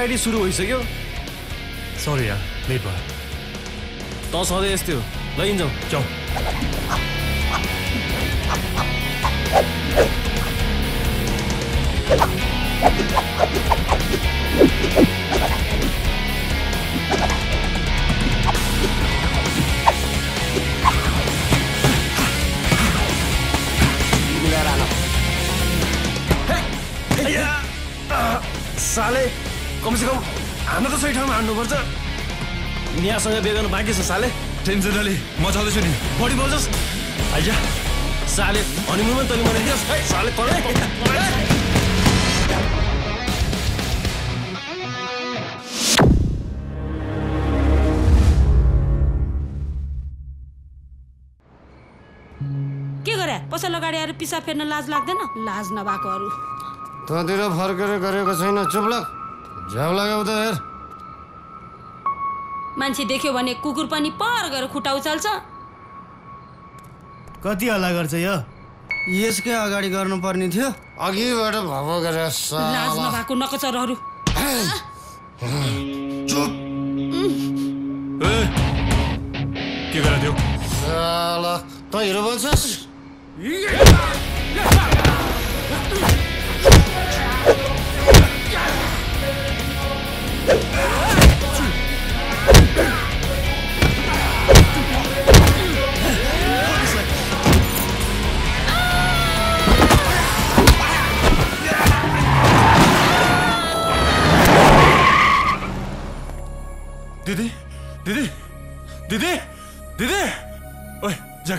Practice सुरु भइसक्यो। Sorry यार लेट भयो। त सधैँ यस्तै हो। लगिन्छौँ जाउँ। हान्नुपर्छ यहाँसँग बिहे गर्नु बाँकी छ साले। टेन्सन अलि म चल्दैछु नि। बढी बोल्छस्। आइज साले हनिमुनमा तैँले मनाइदियोस् है साले तँलाई के गरे? पसल अगाडि आएर पिसा फेर्न लाज लाग्दैन? लाज नभएकोहरू तँतिर फर्केर गरेको छैन चुप लाग। झ्याउ लाग्यो त हेर। मान्छे देख्यो भने कुकुर पनि पर गएर खुट्टा उचाल्छ। कति हल्ला गर्छ यो? यसकै अगाडि गर्नुपर्ने थियो। अघिबाट भव गरेर लाज साला नभएको नकचरहरू ए, के गरेर थियो साला तँ हिरो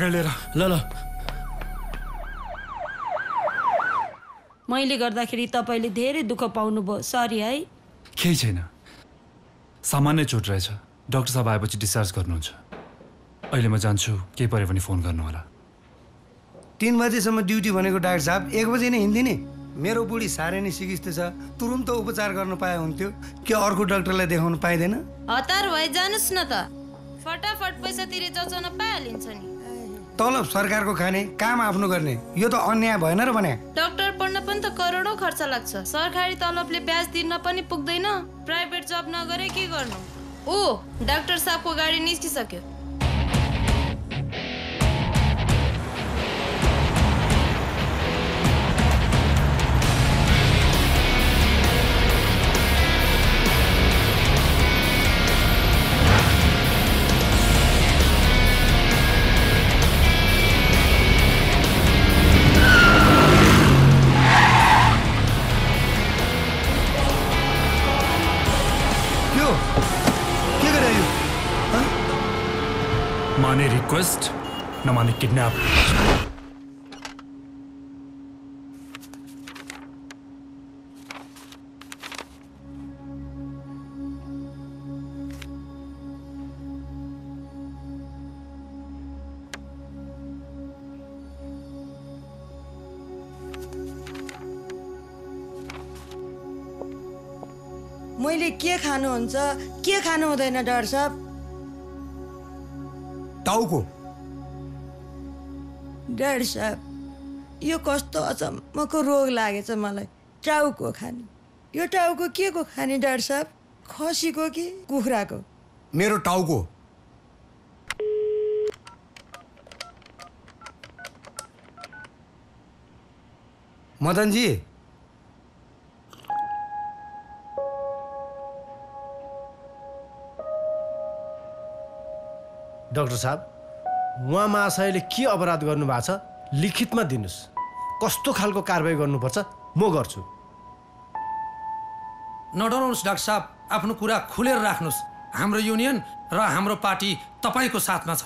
ज्याकेट लिएर। ल ल। मैले गर्दाखेरि तपाईँले धेरै दुःख पाउनुभयो। सरी है। केही छैन। सामान्य चोट रहेछ। डक्टर साहब आएपछि डिस्चार्ज गर्नुहुन्छ। अहिले म जान्छु केही पऱ्यो भने फोन गर्नु होला तिन बजीसम्म ड्युटी भनेको डाक्टर साहब एक बजी नै हिँड्दिने। मेरो बुढी साह्रै नै सिकिस्त छ। तुरुन्त उपचार गर्न पाए हुन्थ्यो। के अर्को डक्टरलाई देखाउनु पाइँदैन? हतार भए जानुहोस् न त। फटाफट पैसा तिरे जचाउन पाइहालिन्छ नि। तलब सरकारको खाने काम आफ्नो गर्ने यो त अन्याय भएन र भने। डक्टर पढ्न पनि त करोडौँ खर्च लाग्छ। सरकारी तलबले ब्याज तिर्न पनि पुग्दैन। प्राइभेट जब नगरे के गर्नु? ऊ डाक्टर साहबको गाडी निस्किसक्यो। रिक्वेस्ट नमाने किडन्याप मैले के खानुहुन्छ? के खानु हुँदैन डाक्टर साहब टाउको। डाक्टर साहब यो कस्तो अचम्मको रोग लागेछ मलाई। टाउको खाने। यो टाउको के को खाने डाक्टर साहब खसीको कि कुखुराको? मेरो टाउको। मदनजी। डाक्टर साहब। उहाँ महाशयले के अपराध गर्नुभएको छ लिखितमा दिनुहोस्। कस्तो खालको कारवाही गर्नुपर्छ म गर्छु। नडराउनुहोस् डाक्टर साहब। आफ्नो कुरा खुलेर राख्नुहोस्। हाम्रो युनियन र हाम्रो पार्टी तपाईँको साथमा छ।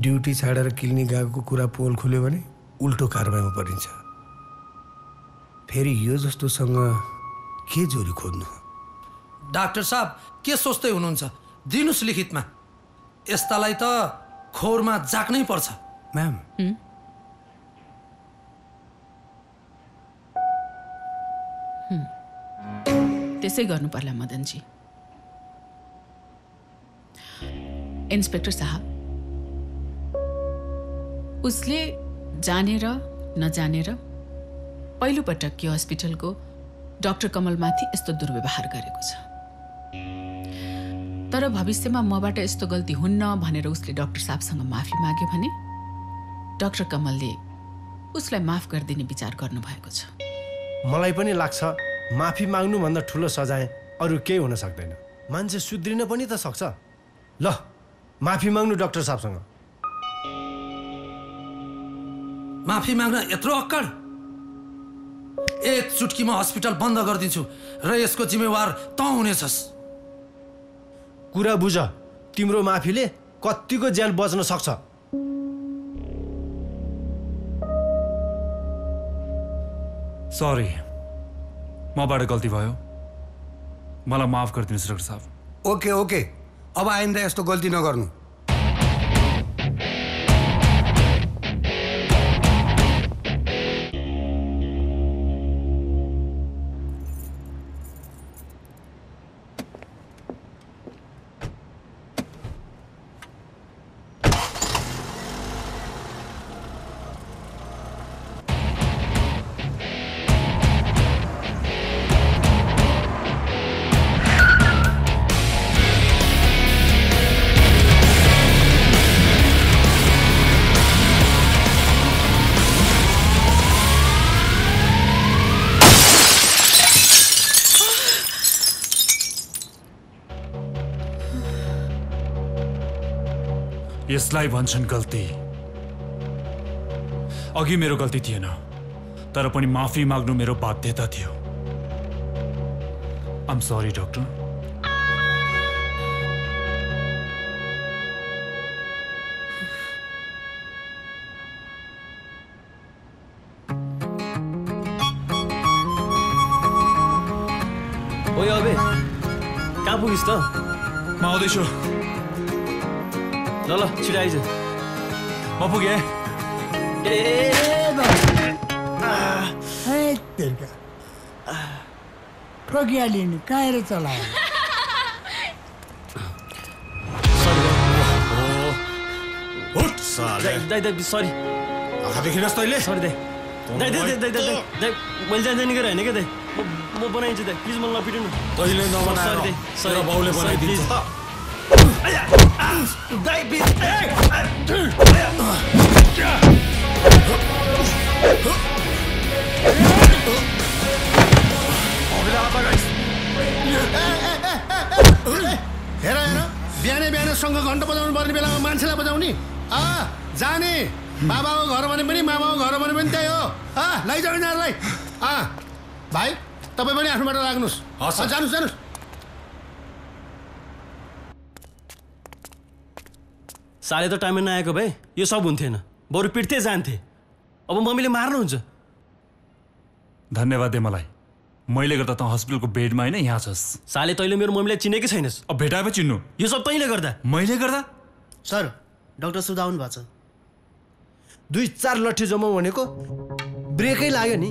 ड्युटी छाडेर क्लिनिक गएको कुरा पोल खुल्यो भने उल्टो कारवाहीमा परिन्छ। फेरि यो जस्तोसँग के जोरी खोज्नु? डाक्टर साहब के सोच्दै हुनुहुन्छ? दिनुहोस् लिखितमा। यस्तालाई त खोरमा जाक्नै पर्छ। म्याम। त्यसै गर्नु पर्ला मदनजी। इन्सपेक्टर साहब उसले जानेर नजानेर पहिलोपटक यो हस्पिटलको डाक्टर कमलमाथि यस्तो दुर्व्यवहार गरेको छ। तर भविष्यमा मबाट यस्तो गल्ती हुन्न भनेर उसले डाक्टर साहबसँग माफी माग्यो भने डाक्टर कमलले उसलाई माफ गरिदिने विचार गर्नुभएको छ। मलाई पनि लाग्छ माफी माग्नुभन्दा ठुलो सजाय अरू केही हुन सक्दैन। मान्छे सुध्रिन पनि त सक्छ। ल माफी माग्नु डाक्टर साहबसँग। माफी माग्न यत्रो अक्कड। एक चुटकीमा हस्पिटल बन्द गरिदिन्छु र यसको जिम्मेवार तँ हुनेछस्। कुरा बुझ। तिम्रो माफीले कत्तिको ज्यान बच्न सक्छ। सरी मबाट गल्ती भयो। मलाई माफ गरिदिनुहोस् डाक्टर साहब। ओके ओके अब आइन्दा यस्तो गल्ती नगर्नु। यसलाई भन्छन् गल्ती। अघि मेरो गल्ती थिएन तर पनि माफी माग्नु मेरो बाध्यता थियो। आम सरी डक्टर ओए अबे कहाँ पुगिस् त? म आउँदैछु। ल ल छिटो आइज। म पुगेँ। ए ठोकिहाल्यो कहाँ चलायो। सरी आँखा देखिनस् तैँले। सरी दाइ। दाइ दाइ दाइ दाइ दाइ दाइ मैले जान जाने गरेँ होइन क्या दाइ? म बनाइदिन्छु दाइ। प्लिज मलाई नपिटनु। तैँले नबनाएर बाउले बनाइदिन्छ। हेर हेर बिहानै बिहानै शङ्ख घन्ट बजाउनु पर्ने बेलामा मान्छेलाई बजाउने आ जाने बाबाको घर भने पनि मामाको घर भने पनि त्यही हो आ लैजाऊ यिनीहरूलाई आ भाइ तपाईँ पनि आफ्नोबाट लाग्नुहोस् हस्, आ, जानुहोस् जानुहोस् साले त टाइममा नआएको भए यो सब हुन्थेन। बरु पिट्दै जान्थे। अब मम्मीले मार्नुहुन्छ। धन्यवाद दे मलाई। मैले गर्दा त हस्पिटलको बेडमा होइन यहाँ छस्। साले तैँले मेरो मम्मीलाई चिनेकै छैनस्। अब भेटाए चिन्नु। यो सब तैँले गर्दा। मैले गर्दा? सर डाक्टर सुधा आउनु भएको छ। दुई चार लट्ठी जमाउ भनेको ब्रेकै लाग्यो नि।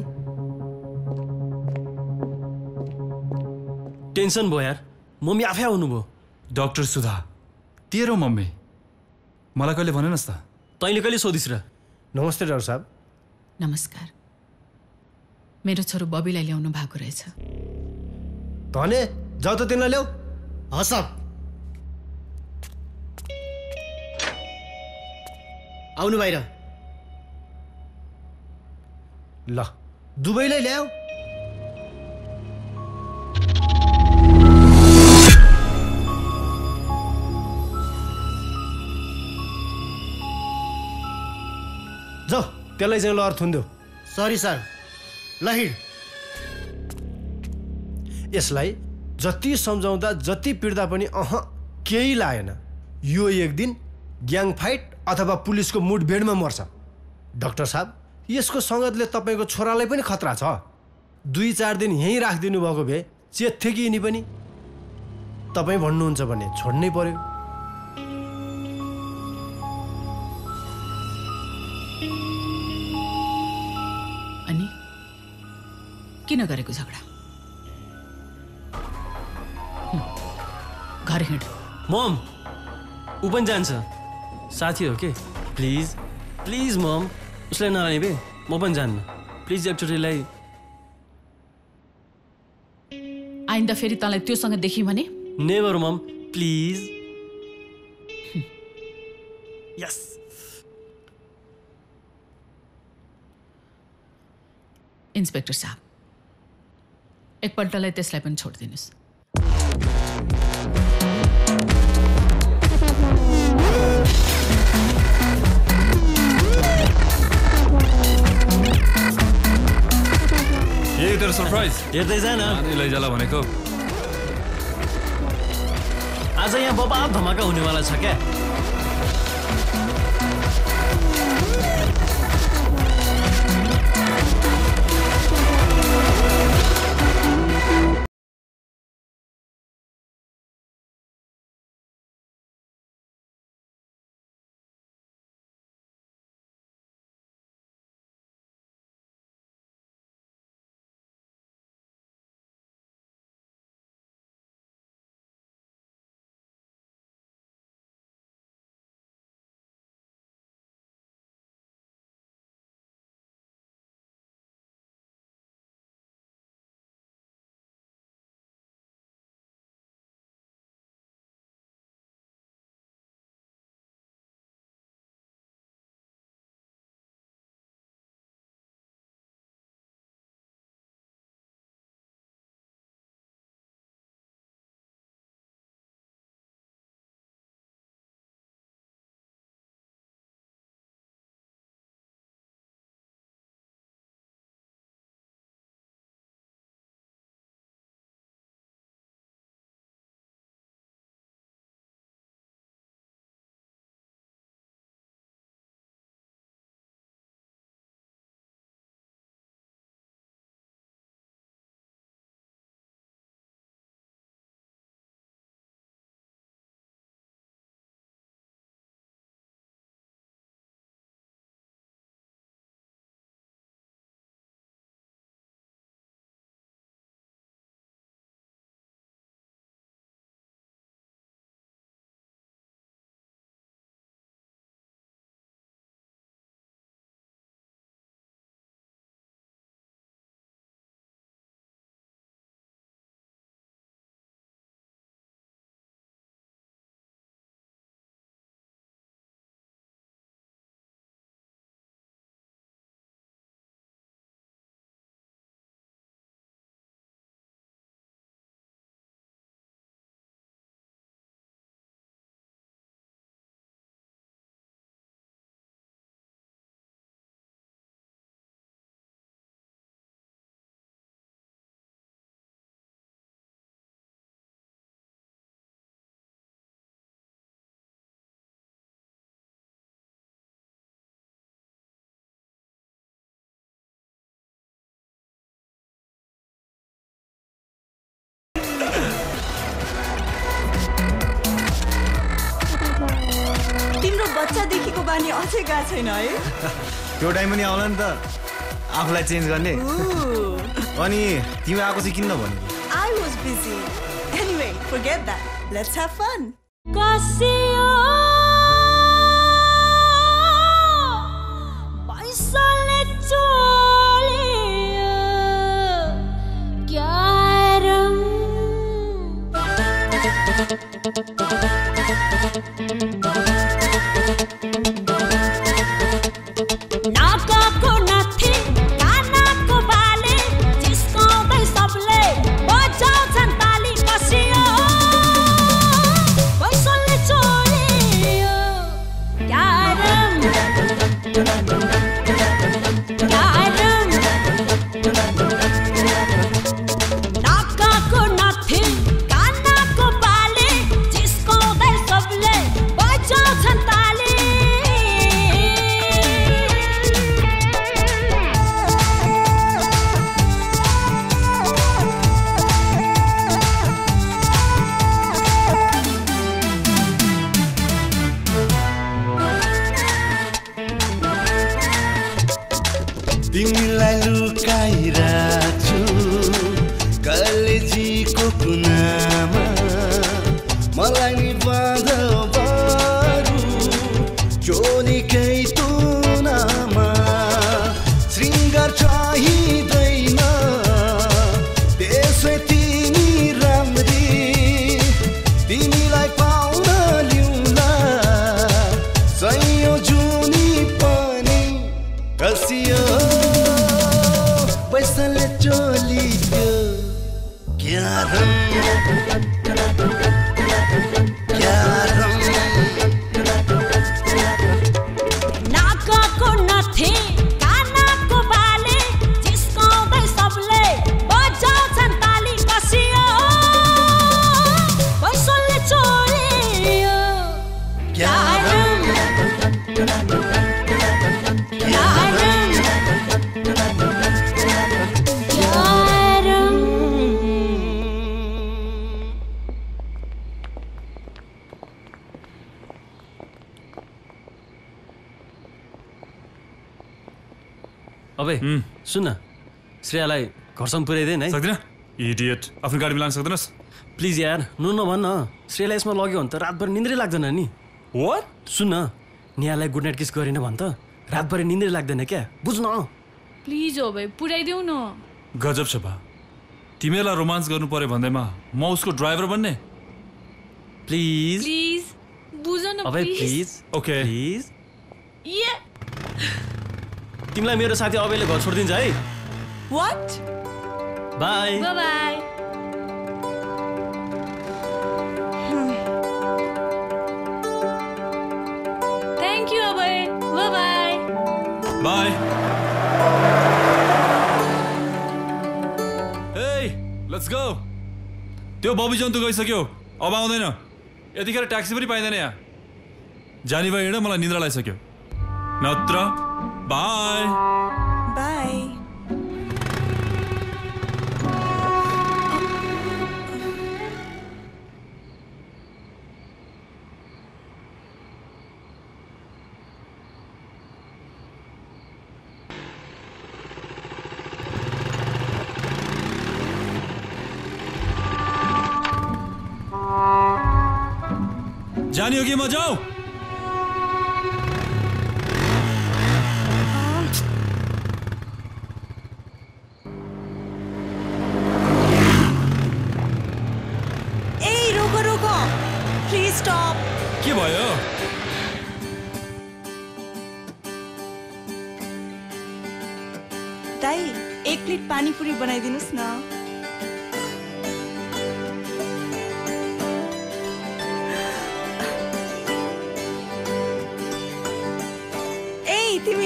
टेन्सन भयो यार। मम्मी आफै आउनुभयो। डक्टर सुधा तेरो मम्मी। मलाई कहिले भनेनस् त। तैँले कहिले सोधिस् र? नमस्ते डाक्टर साहब। नमस्कार। मेरो छोरो बबीलाई ल्याउनु भएको रहेछ। भने जाऊ त तिमीलाई ल्याऊ। हस् आउनु बाहिर। ल दुबईलाई ल्याऊ। त्यसलाई चाहिँ लहर थुनिदेऊ। सरी सर ल हिँड यसलाई जति सम्झाउँदा जति पिट्दा पनि अह केही लागेन। यो एक दिन ग्याङ फाइट अथवा पुलिसको मुठभेडमा मर्छ। डाक्टर साहब यसको सङ्गतले तपाईँको छोरालाई पनि खतरा छ। दुई चार दिन यहीँ राखिदिनु भएको भए चेत थियो कि यिनी पनि। तपाईँ भन्नुहुन्छ भने छोड्नै पर्यो। किन गरेको झगडा? घर हिँड। मम ऊ पनि जान्छ। साथी हो के? प्लिज प्लिज मम उसलाई नलाने बे म पनि जान्न। प्लिज एकचोटिलाई आइन्दा फेरि तँलाई त्योसँग देखि भने? Never mom please. Yes. Inspector साहब एकपल्टलाई त्यसलाई पनि छोडिदिनुहोस्। यही तेरो सरप्राइज हेर्दै जान अनि लैजाला भनेको। आज यहाँ बबाल धमाका हुनेवाला छ क्या? बानी अझै गएको छैन है त्यो टाइम पनि आउला नि त आफूलाई चेन्ज गर्ने अनि तिमी आएको चाहिँ किन भनेको I was busy. Anyway, forget that. Let's have fun. कसियो पैसाले चोलियो क्यारम घरसम्म पुर्याइदिएन है। सक्दिन? इडियट आफ्नो गाडीमा लान सक्दैनस्? प्लिज यार नु नभन्न श्रेयालाई यसमा लग्यो भने त रातभरि निन्द्रै लाग्दैन नि। वाट सुन न नेहालाई गुड नाइट किस गरेन भने त। रातभरि निन्द्रै लाग्दैन क्या। बुझ्न। प्लिज हो भाइ पुऱ्याइदेऊ न। गजब छ बा तिमीलाई रोमान्स गर्नु पर्यो भन्दैमा म उसको ड्राइभर बन्ने। प्लिज प्लिज बुझ न अबे प्लिज ओके प्लिज तिमीलाई मेरो साथी अबेले घर छोडिदिन्छ है। What bye bye bye thank you Abhay bye bye A let's go त्यो बबी जन्तु गइसक्यो। अब आउँदैन। यतिखेर ट्याक्सी पनि पाइँदैन यहाँ। जाने भए हिँड मलाई निद्रा लगाइसक्यो नत्र बाई। बाई। जानी मैं जाऊं स्टप के भयो दाई एक प्लेट पानीपुरी बनाइदिनुहोस् न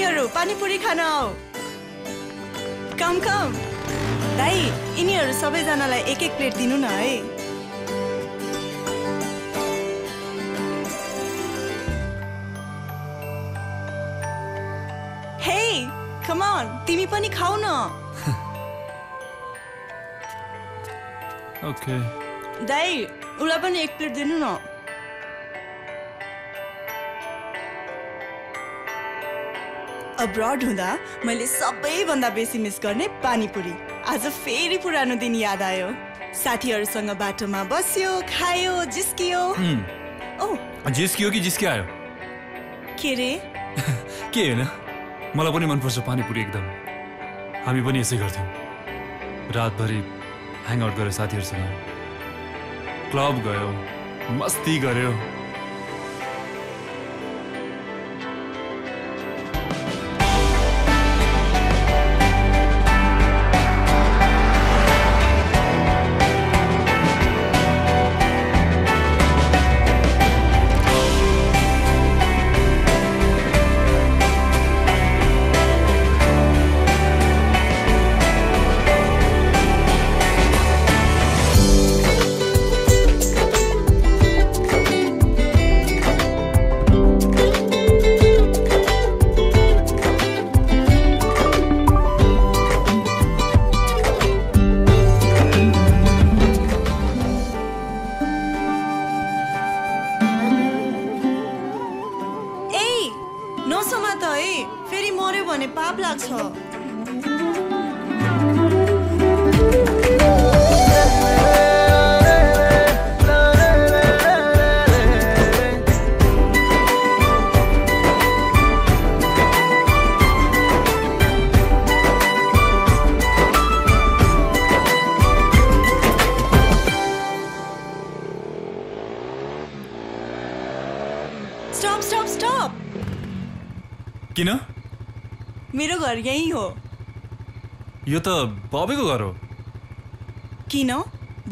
तिमीहरू पानीपुरी खान आऊ। कम कम। दाई यिनीहरू सबैजनालाई एक एक प्लेट दिनु न है। हे कम अन तिमी पनि खाऊ न। ओके दाई उसलाई पनि एक प्लेट दिनु न। अब्रड हुँदा मैले सबैभन्दा बेसी मिस गर्ने पानीपुरी। आज फेरि पुरानो दिन याद आयो। साथीहरूसँग बाटोमा बस्यो खायो जिस्कियो। ओ जिस्कियो कि जिस्के आयो के रे? के होइन? मलाई पनि मनपर्छ पानीपुरी एकदम। हामी पनि यसै गर्थ्यौँ। रातभरि ह्याङआउट गऱ्यो साथीहरूसँग क्लब गयो मस्ती गऱ्यो।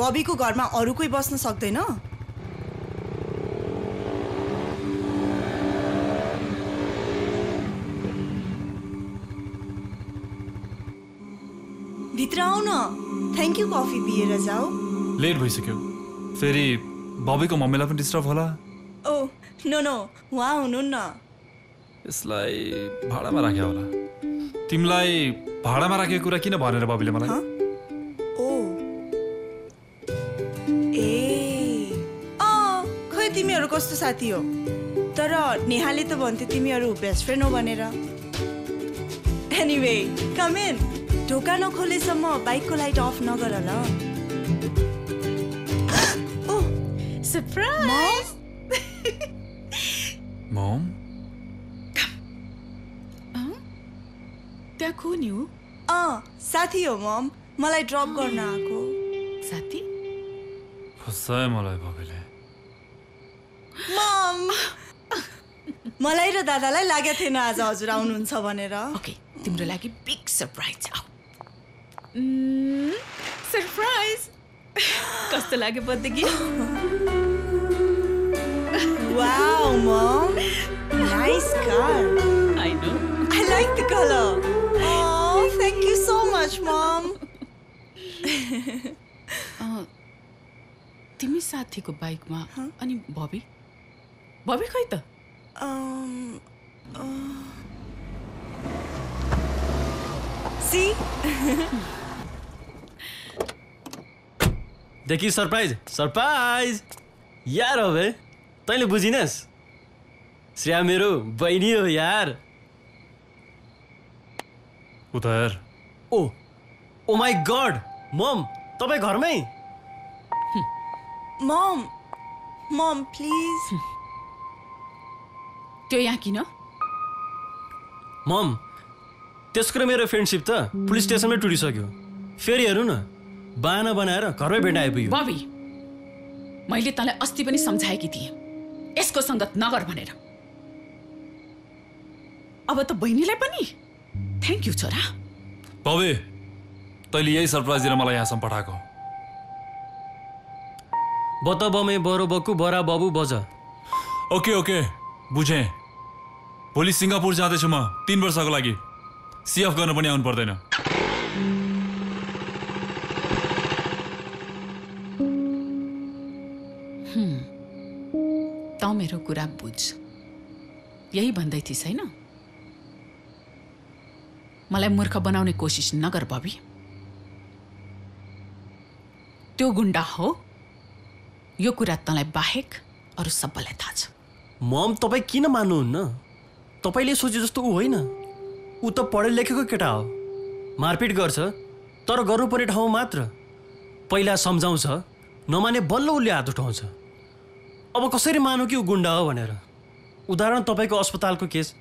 बबीको घरमा अरू कोही बस्न सक्दैन? भित्र आऊ न थ्याङ्क यू कफी पिएर जाऊ। लेट भइसक्यो। फेरि बबीको मम्मीलाई पनि डिस्टर्ब होला? ओ नो नो उहाँ हुनुहुन्न। यसलाई भाडामा राख्यो होला। तिमीलाई भाडामा राखेको कुरा किन भनेर बबीले मलाई? साथी हो तर नेहाले त भन्थ्यो तिमीहरू बेस्ट फ्रेन्ड हो भनेर. एनिवे कम इन ढोका नखोलेसम्म बाइकको लाइट अफ नगर ल। ओ सरप्राइज मम त्यहाँ को नि हो अँ साथी हो मम मलाई ड्रप गर्न आएको। साथी? फसायो मलाई बबीले मम। मलाई र दादालाई लागेको थिएन आज हजुर आउनुहुन्छ भनेर। ओके तिम्रो लागि बिग सरप्राइज सरप्राइज कस्तो लाग्यो. Oh, thank you so much, mom. अँ, तिमी साथीको बाइकमा अनि बबी बबी खै त Um, uh, see? देखि सरप्राइज सरप्राइज यार हो बे तैँले बुझिनस्। श्रेया मेरो बहिनी हो यार। उतार oh oh my god mom तपाईँ घरमै? mom, mom, please. त्यो यहाँ किन? मम त्यसको र मेरो फ्रेन्डसिप त पुलिस स्टेसनमै टुटिसक्यो। फेरि हेर्नु न बाहना बनाएर घरमै भेट आइपुग्यो। बबी मैले तँलाई अस्ति पनि सम्झाएकी थिएँ। यसको सङ्गत नगर भनेर। अब त बहिनीलाई पनि? थ्याङ्क यू छोरा। बबी तैँले यही सरप्राइज दिएर मलाई यहाँसम्म पठाएको। बत बमे बरो बक्कु बरा बबु बज। Okay okay. बुझेँ। भोलि सिङ्गापुर जाँदैछु म तिन वर्षको लागि। सिएफ गर्न पनि आउनु पर्दैन। तँ मेरो कुरा बुझ। यही भन्दै थिइस् होइन मलाई मूर्ख बनाउने कोसिस नगर बबी त्यो गुन्डा हो। यो कुरा तँलाई बाहेक अरू सबैलाई थाहा छ। मम तपाईँ किन मान्नुहुन्न? तपाईँले सोचे जस्तो ऊ होइन। ऊ त पढे लेखेको केटा हो। मारपिट गर्छ तर गर्नुपर्ने ठाउँ मात्र। पहिला सम्झाउँछ नमाने बल्ल उसले हात उठाउँछ। अब कसरी मानौँ कि ऊ गुन्डा हो भनेर? उदाहरण तपाईँको अस्पतालको केस।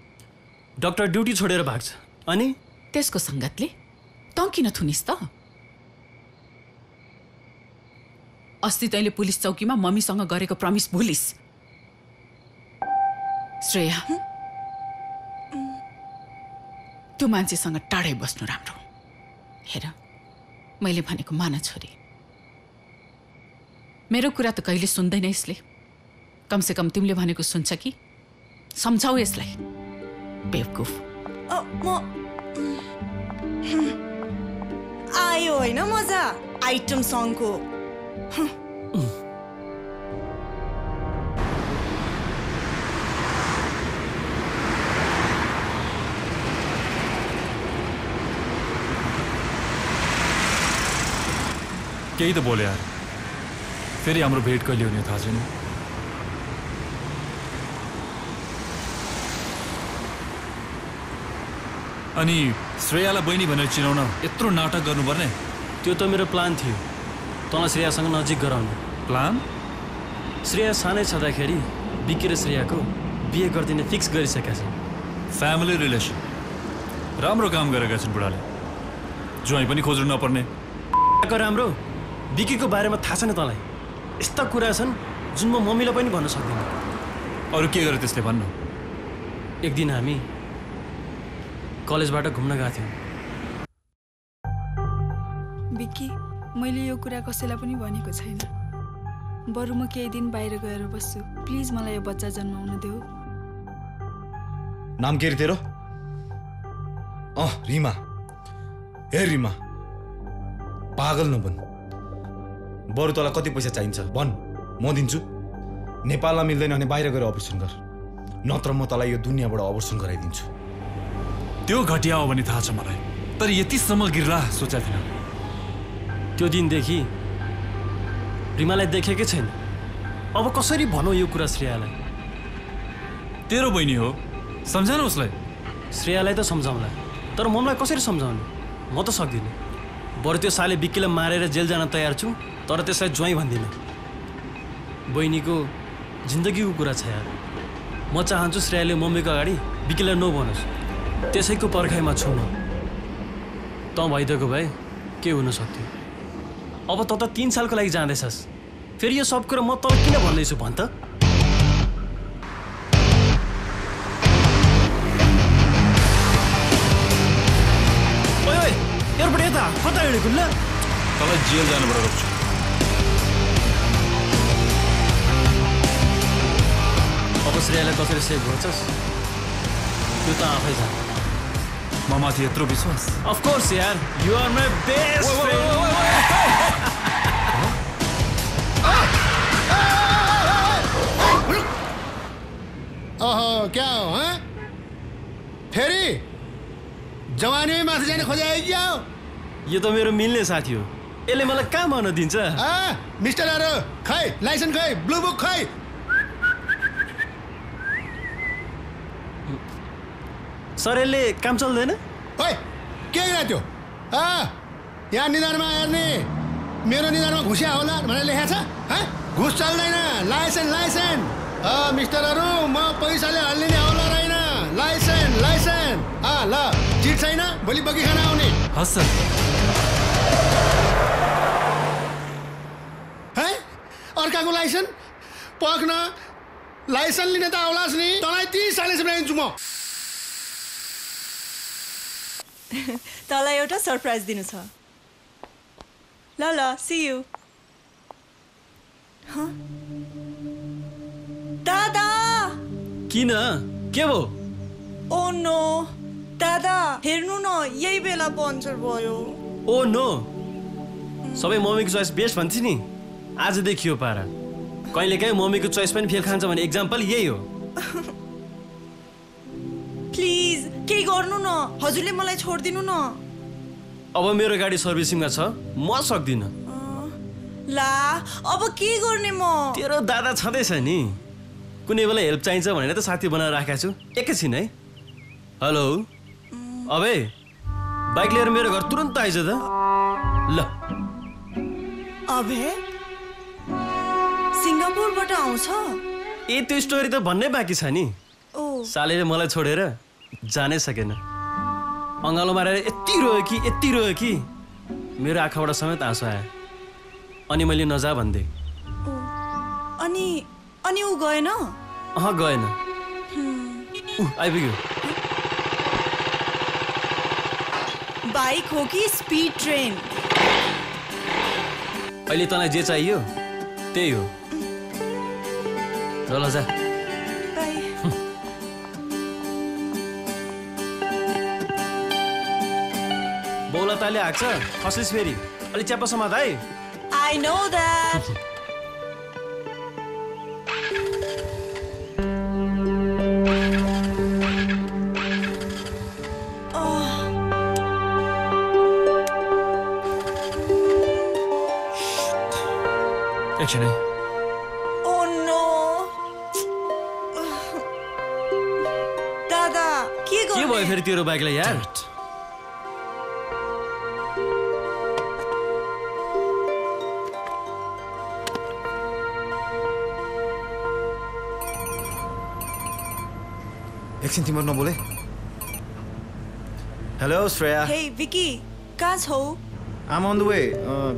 डक्टर ड्युटी छोडेर भाग्छ। अनि? त्यसको सङ्गतले? तँ किन थुनिस् त? अस्ति तैँले पुलिस चौकीमा मम्मीसँग गरेको प्रमिस भुलिस्। श्रेया। त्यो मान्छेसँग टाढै बस्नु राम्रो। हेर मैले भनेको मान छोरी। मेरो कुरा त कहिले सुन्दैन यसले। कमसेकम तिमीले भनेको सुन्छ कि? सम्झाऊ यसलाई। बेवकुफ। आयो होइन मजा। आइटम सङको। केही त बोले यार। फेरि हाम्रो भेट कहिले हुने थाहा छैन। अनि श्रेयालाई बहिनी भनेर चिनाउन यत्रो नाटक गर्नुपर्ने? त्यो त मेरो प्लान थियो। तँलाई श्रेयासँग नजिक गराउनु। प्लान? श्रेया सानै छँदाखेरि बिकी र श्रेयाको बिहे गरिदिने फिक्स गरिसकेका छन्। फ्यामिली रिलेसन राम्रो काम गरेका छन् बुढाले। ज्वाइँ पनि खोज्नु नपर्ने। राम्रो। बिकीको बारेमा थाहा छैन तँलाई। यस्ता कुरा छन् जुन म मम्मीलाई पनि भन्न सक्दिनँ। अरू के गरे त्यसले भन्नु? एक दिन हामी कलेजबाट घुम्न गएको थियौँ। विक्की मैले यो कुरा कसैलाई पनि भनेको छैन। बरु म केही दिन बाहिर गएर बस्छु। प्लिज मलाई यो बच्चा जन्माउन देऊ। नाम के अरे तेरो? अँ रिमा। हे रिमा। पागल नबन। बरु तँलाई कति पैसा चाहिन्छ? भन्। म दिन्छु। नेपालमा मिल्दैन भने बाहिर गएर अपरेसन गर। नत्र म तँलाई यो दुनियाँबाट अपरेसन गराइदिन्छु। त्यो घटिया हो भने थाहा छ मलाई। तर यतिसम्म गिर्ला सोचेको थिएन त्यो दिनदेखि रिमालाई देखेकै छैन। अब कसरी भनौँ यो कुरा श्रेयालाई? तेरो बहिनी हो। सम्झा न उसलाई। श्रेयालाई त सम्झाउँला। तर ममलाई कसरी सम्झाउने? म त सक्दिनँ। बरु त्यो साले बिक्कीलाई मारेर जेल जान तयार छु। तर त्यसलाई ज्वाइँ भन्दिनँ। बहिनीको जिन्दगीको कुरा छ यार। म चाहन्छु श्रेयाले मम्मीको अगाडि बिक्कीलाई नभनोस्। त्यसैको पर्खाइमा छु म। तँ भइदिएको भए के हुन सक्थ्यो? अब त तिन सालको लागि जाँदैछस्। फेरि यो सब कुरा म तँ किन भन्दैछु भन् त? यता कता हिँडेको ल? तँलाई जेल जानुबाट रोक्छु। श्रेयालाई कसरी सेभ गर्छस् त्यो त आफै जान म माथि यत्रो विश्वास अफकोर्स यार यु आर माई बेस्ट ओहो क्या हो हाँ फेरि जवानी माथि जाने खोजे क्या हो यो त मेरो मिल्ने साथी हो यसले मलाई कहाँ भन्न दिन्छ आ, मिस्टरहरू खै लाइसेन्स खै ब्लू बुक खै सर यसले काम चल्दैन? ओइ के त्यो? आ यहाँ निधारमा हेर्ने। मेरो निधारमा घुसिया होला भनेर लेखेको छ है? घुस चल्दैन लाइसेन्स लाइसेन्स। मिस्टरहरू म पैसाले हालिदिने हौला रहेन। License license. अ ल चिट छैन भोलि बगी खान आउने। हस् सर है? अर्काको लाइसेन्स? पक्न? लाइसेन्स लिन त आउलास् नि। तँलाई तिस साले दिन्छु म। तँलाई एउटा सरप्राइज दिनु छ। ल ल सी यु दादा! किन? के भो ओ नो दादा हेर्नु न यही बेला पङ्चर भयो। ओ नो सबै मम्मीको चोइस बेस्ट भन्थ्यो नि। आज देखियो पारा। कहिलेकाहीँ मम्मीको चोइस पनि फेल खान्छ भने इक्जाम्पल यही हो। प्लिज केही गर्नु न। हजुरले मलाई छोडिदिनु न। अब मेरो गाडी सर्भिसिङमा छ म सक्दिनँ। ला अब के गर्ने म? तेरो दादा छँदैछ नि। कुनै बेला हेल्प चाहिन्छ भनेर त साथी बनाएर राखेको छु। एकैछिन है। हेलो। अबे बाइक लिएर मेरो घर तुरन्त आइज त। ल। अबे सिङ्गापुरबाट आउँछ? ए त्यो स्टोरी त भन्नै बाँकी छ नि। सालेले मलाई छोडेर जानै सकेन। अँगालो मारेर यति रोयो कि यति रोयो कि मेरो आँखाबाट समेत आँसु आयो। अनि मैले नजा भन्दै। अनि अनि ऊ गएन? अह गएन। ऊ आइपुग्यो। बाइक हो कि स्पिड ट्रेन? अहिले तँलाई जे चाहियो त्यही हो। ल ल जा। बौला ताले हाक्छ खसिस फेरि अलिक च्याप्पा समात है। आई नो द्याट दादा के भयो फेरि तेरो बाइकलाई यार एकछिन तिम्रो नबोले। हेलो श्रेया हे विकी कहाँ छौ? I'm on the way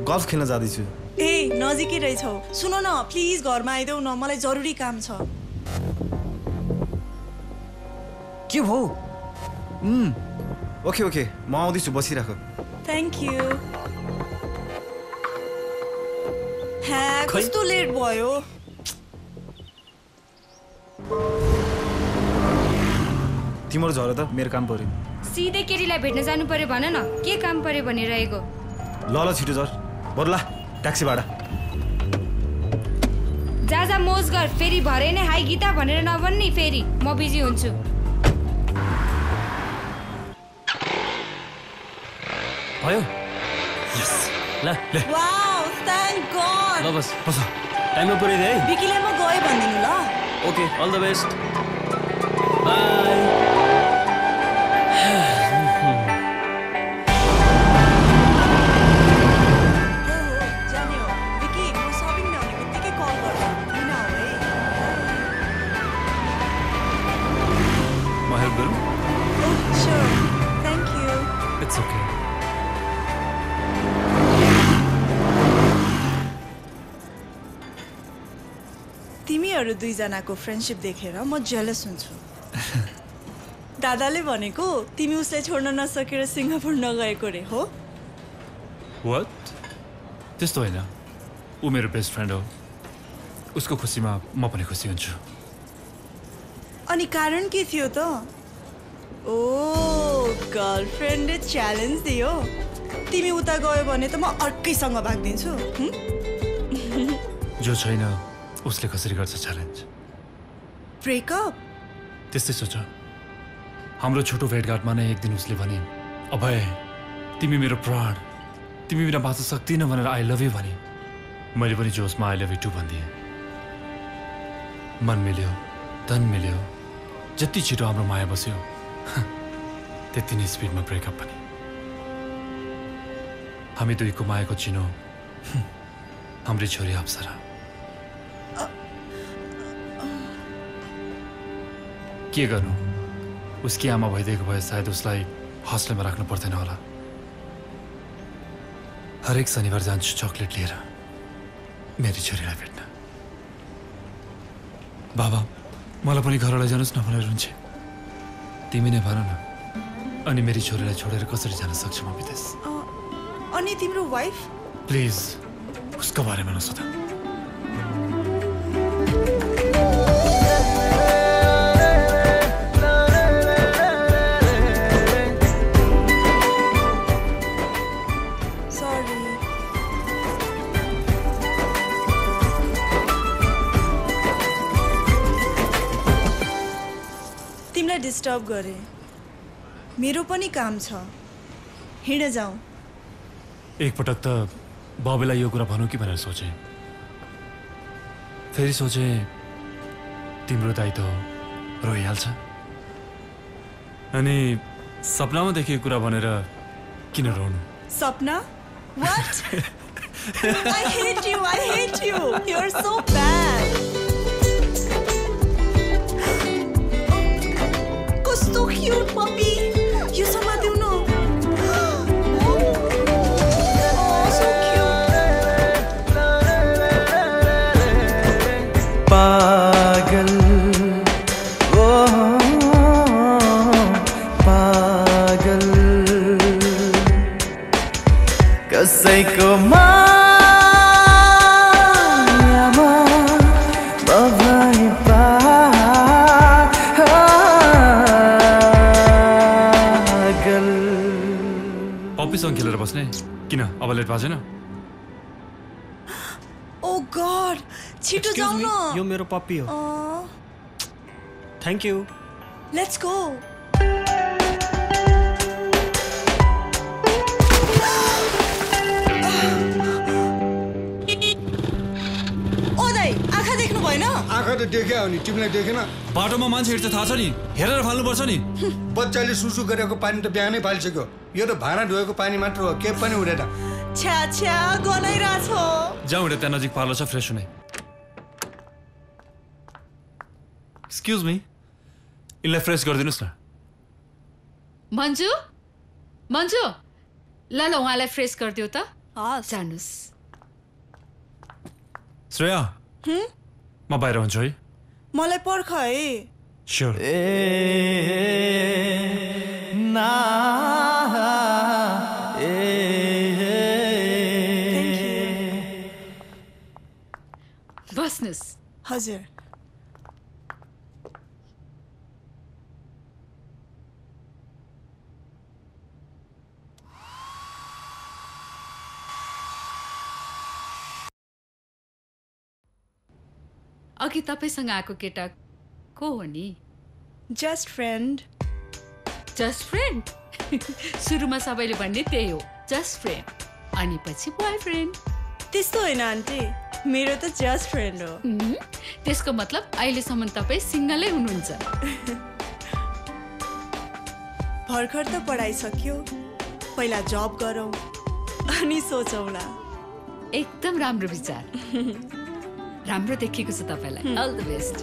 golf खेल्न जाँदैछु। ए नजिकै रहेछौ। सुन न प्लिज घरमा आइदेऊ न मलाई जरुरी काम छ। के भो? Okay okay. म आउँदैछु बसिराख। थ्याङ्क यू कस्तो लेट भयो? तिम्रो झर त मेरो काम पऱ्यो। सिधै केटीलाई भेट्न जानु पर्यो भन न के काम पर्यो भनिरहेको? ल ल छिटो झर बरु ला ट्याक्सी भाडा। जा जा मोज गर फेरि भरे नै हाई गीता भनेर नभन्नी फेरि म बिजी हुन्छु। भयो? यस। ल ले। वाउ थ्याङ्क गड ल बस बस। टाइममा पुऱ्याइदिए है। विकीलाई म गएँ भनिदिनु ल। Okay all the best bye. दुईजनाको फ्रेन्डसिप देखेर म जेलस हुन्छु। दादाले भनेको तिमी उसलाई छोड्न नसकेर सिङ्गापुर नगएको रे हो? वाट त्यस्तो होइन। ऊ मेरो बेस्ट फ्रेन्ड हो। उसको खुसीमा म पनि खुसी हुन्छु। अनि कारण के थियो त? ओ गर्लफ्रेन्डले च्यालेन्ज दियो। तिमी उता गयो भने त म अर्कैसँग भागिदिन्छु? जो छैन उसले कसरी गर्छ च्यालेन्ज ब्रेकअप त्यस्तै सोच। हाम्रो छोटो भेटघाटमा नै एक दिन उसले भने अभय तिमी मेरो प्राण तिमी बिना बाँच्न सक्दिनँ भनेर आई लभ यु भने मैले पनि जोसमा आई लभ यु टु भनिदिएँ। मन मिल्यो तन मिल्यो जति छिटो हाम्रो माया बस्यो त्यति नै स्पिडमा ब्रेकअप पनि। हामी दुईको मायाको चिनो हाम्री छोरी अप्सरा। के गर्नु? उसकी आमा भइदिएको भए सायद उसलाई हस्टेलमा राख्नु पर्दैन होला। हरेक शनिबार जान्छु चक्लेट लिएर। मेरी छोरीलाई भेट्न। बाबा मलाई पनि घर लैजानुहोस् न भनेर हुन्छ तिमी नै भन न। अनि मेरी छोरीलाई छोडेर कसरी जान सक्छु म विदेश? अनि तिम्रो वाइफ प्लिज उसको बारेमा नसोध। डिस्टर्ब गरे मेरो पनि काम छ हिँड जाउँ एकपटक त बाबुलाई यो कुरा भनौँ कि भनेर सोचेँ फेरि सोचेँ तिम्रो दाइ त रोइहाल्छ अनि सपनामा देखेको कुरा भनेर किन रोनु सपना What? I hate you. I hate you. You're so bad. कस्तो क्युट पपी यो समातिउ न पागल किन अब लेट भएको छैन ओ गॉड छिटो जाऊ न यो मेरो पप्पी हो थ्याङ्क यू लेट्स गो त देख्या हो नि तिमीलाई देखेन? बाटोमा मान्छे हिँड्छ थाहा छ नि। हेरेर फाल्नुपर्छ नि। बच्चाले सुसु गरेको पानी त बिहानै फालिसक्यो यो त भाँडा धोएको पानी मात्र हो के पनि गनाइरहेछ। जाउँ त्यहाँ नजिक पार्लर छ फ्रेस हुने। एक्सक्युज मी यसलाई फ्रेस गरिदिनुहोस् न। मन्जु? मन्जु? ल ल उहाँलाई फ्रेस गरिदियो त। जानुहोस्। श्रेया। हुँ? म बाहिर हुन्छु है। मलाई पर्ख है। स्योर ना ए। बस्नुहोस्। हजुर। अघि तपाईँसँग आएको केटा को हो नि? जस्ट फ्रेन्ड जस्ट फ्रेन्ड सुरुमा सबैले भन्ने त्यही हो जस्ट फ्रेन्ड अनि पछि बोय फ्रेन्ड त्यस्तो होइन आन्टी। मेरो त जस्ट फ्रेन्ड हो। त्यसको मतलब अहिलेसम्म तपाईँ सिङ्गलै हुनुहुन्छ। भर्खर त पढाइ सक्यो पहिला जब गरौँ अनि सोचौँला। एकदम राम्रो विचार। राम्रो देखिएको छ तपाईँलाई। अल द बेस्ट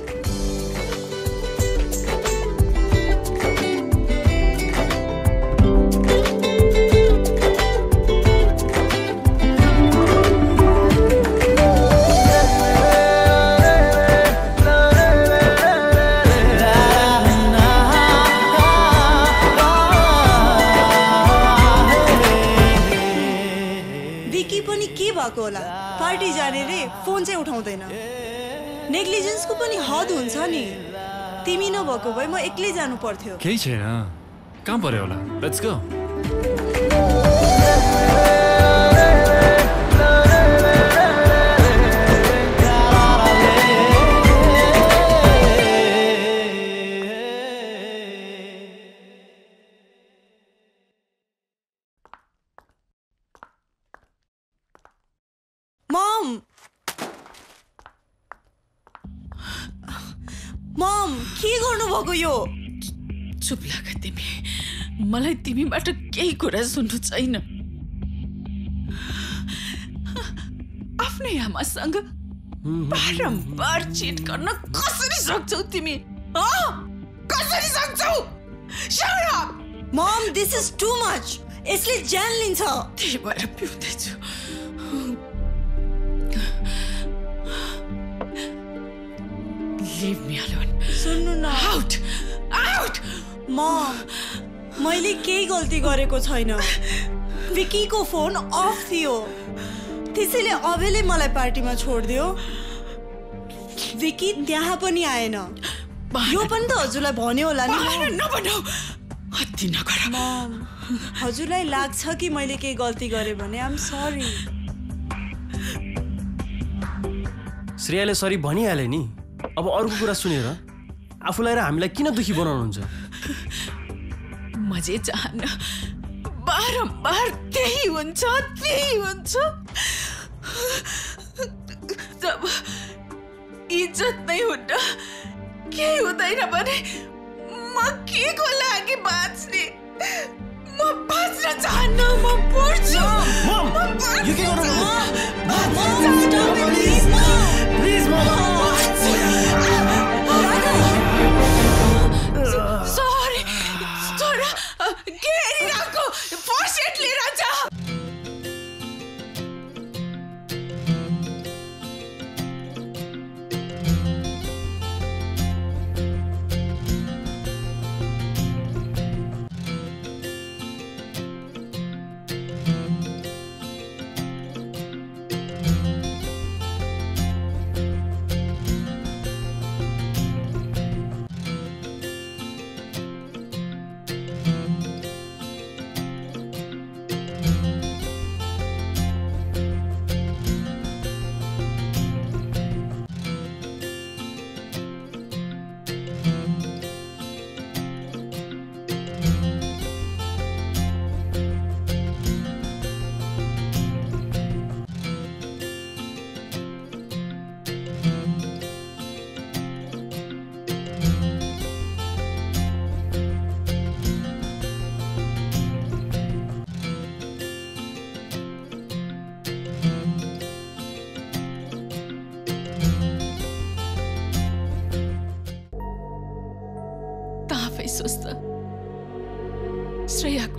विकी पनि के भएको होला? पार्टी जाने रे फोन चाहिँ उठाउँदैन। नेग्लिजेन्सको पनि हद हुन्छ नि। तिमी नभएको भए म एक्लै जानु पर्थ्यो। केही छैन। कहाँ पर्यो होला? लेट्स गो के गर्नुभएको यो? चुप लाग तिमी। मलाई तिमीबाट केही कुरा सुन्नु छैन। आफ्नै आमासँग बारम्बार चिट गर्न कसरी सक्छौ तिमी? कसरी सक्छौ! Mom this is too much यसले ज्यान लिन्छ। त्यही भएर पिउँदैछु। Leave me alone. सुन्नु न। आउट आउट मम मैले केही गल्ती गरेको छैन। विकीको फोन अफ थियो। त्यसैले अबेले मलाई पार्टीमा छोडिदियो। विकी त्यहाँ पनि आएन। यो पनि त हजुरलाई भन्यो होला नि। हजुरलाई लाग्छ कि मैले केही गल्ती गरेँ भने? आम सरी श्रेयाले सरी भनिहाले नि। अब अरूको कुरा सुनेर आफूलाई र हामीलाई किन दुखी बनाउनुहुन्छ मजे चाहन बारम्बार त्यही हुन्छ त्यही हुन्छ जब इज्जत नै हुन्न केही हुँदैन भने म के को लागि बाँच्ने म बाँच्न चाहन्न म मम, म बाँच्न? चाहन्न। चाहन्न, मम। सरी छोरा घेरिरहेको फर्स्ट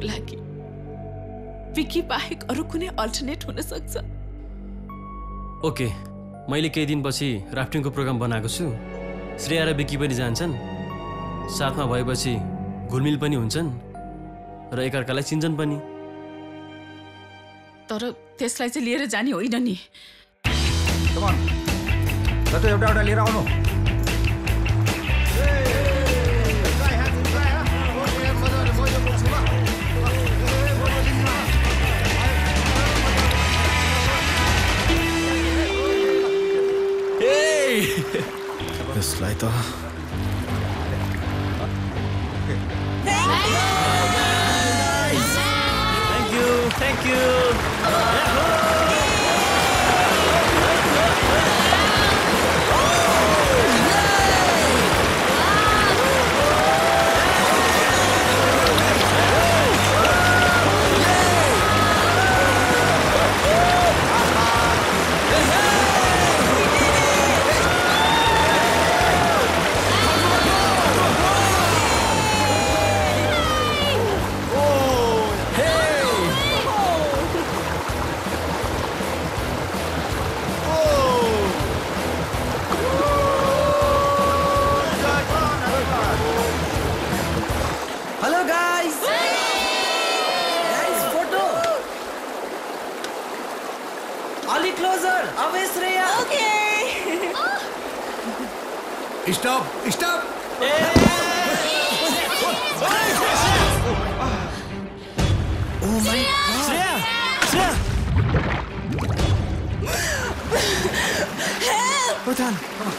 लागि। विकी बाहेक अरू कुनै अल्टरनेट हुन सक्छ? ओके मैले केही दिनपछि राफ्टिङको प्रोग्राम बनाएको छु। श्रेया र विकी पनि जान्छन्। साथमा भएपछि घुलमिल पनि हुन्छन्। र एकअर्कालाई चिन्छन् पनि। तर त्यसलाई चाहिँ लिएर जाने होइन नि। एउटा एउटा लिएर आउनु। this later. Thank you! Thank you! Thank you. We're done. Come on.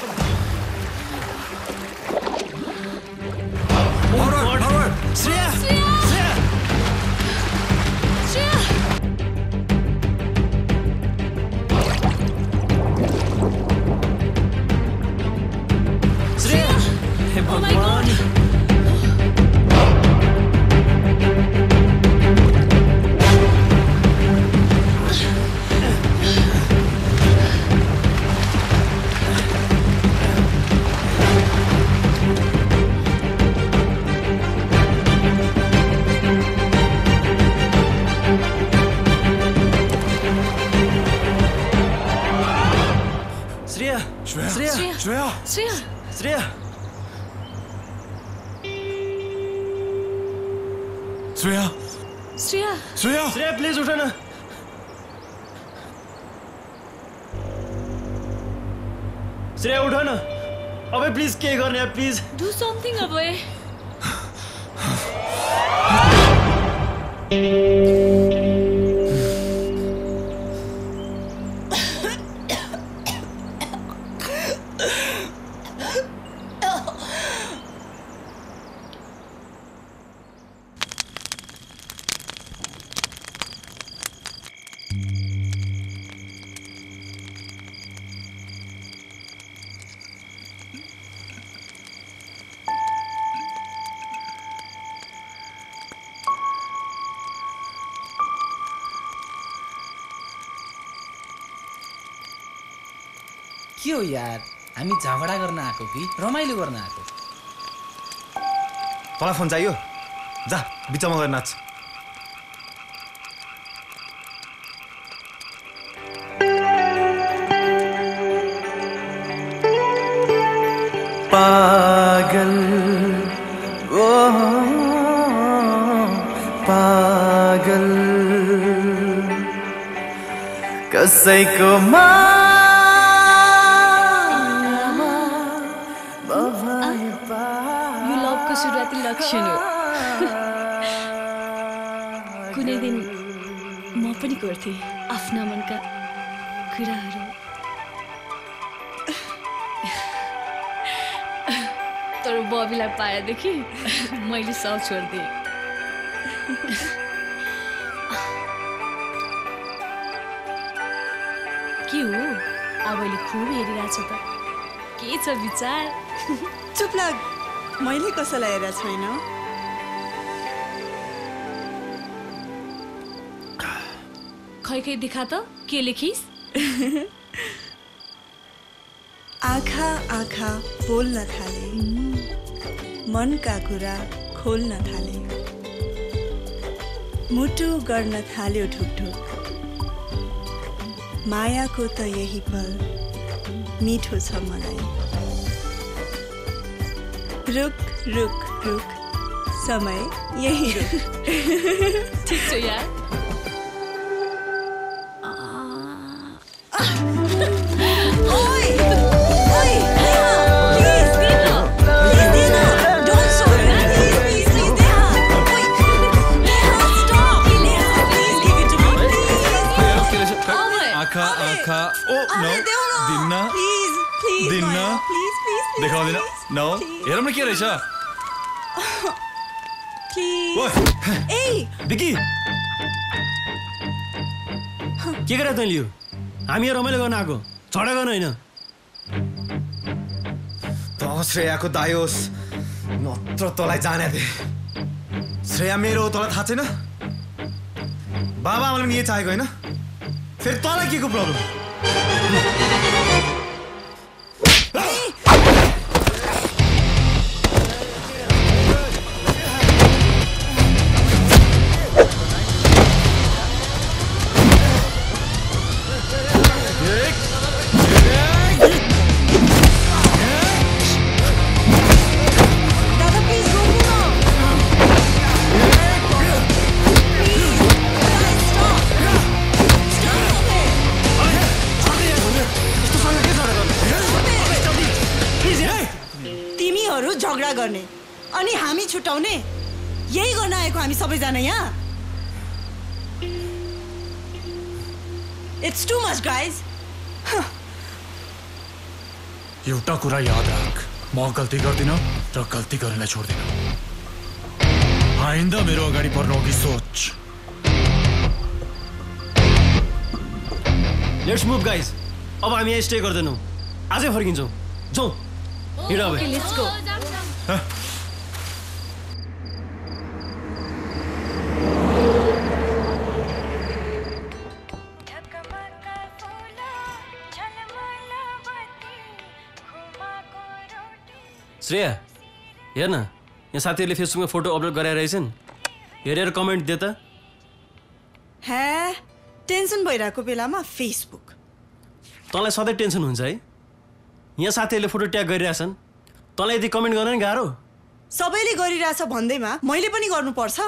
हो यार हामी झगडा गर्न आएको कि? रमाइलो गर्न आएको। तँलाई फोन चाहियो? जा बिचमा गएर नाच। पागल ओ पागल। कसैको मायामा गर्थेँ। आफ्ना मनका कुराहरू। तर बबीलाई पाएदेखि मैले सब छोडिदिएँ। के हो? अबैले खुब हेरिरहेछ त। के छ विचार? चुप लाग। मैले कसैलाई हेरेको छैन। खै देखा त के लेखिस्? आँखा आँखा बोल्न थाले। मनका कुरा खोल्न थाले। मुटु गर्न थाल्यो ढुकढुक। मायाको त यही पल मिठो छ मलाई। रुक रुक रुक। समय यही रुक ठिक छ यार। रहेछ। विकी के गरेर तैँले यो? हामी यहाँ रमाइलो गर्न आएको। झगडा गर्न होइन। त श्रेयाको दायोस् नत्र तँलाई जाने थिएँ श्रेया मेरो हो तँलाई थाहा छैन? बाबा आमाले पनि यही चाहेको होइन? फेरि तँलाई के को प्रब्लम छुट्याउने यही गर्न आएको हामी सबैजना यहाँ? इट्स टु मच गाइज एउटा कुरा याद राख। म गल्ती गर्दिनँ र गल्ती गर्नेलाई छोड्दिनँ। आइन्दा मेरो अगाडि पर्नु अघि सोच। लेट्स मुभ गाइज अब हामी यहाँ स्टे गर्दैनौँ। आजै फर्किन्छौँ। जाउँ। हिँड अब। श्रेया हेर न यहाँ साथीहरूले फेसबुकमा फोटो अपलोड गराएर रहेछन् हेरेर कमेन्ट दे त। हे टेन्सन भइरहेको बेलामा फेसबुक। तँलाई सधैँ टेन्सन हुन्छ है? यहाँ साथीहरूले फोटो ट्याग गरिरहेछन्। तँलाई यदि कमेन्ट गर्न नि गाह्रो? सबैले गरिरहेछ भन्दैमा मैले पनि गर्नुपर्छ।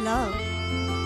Love.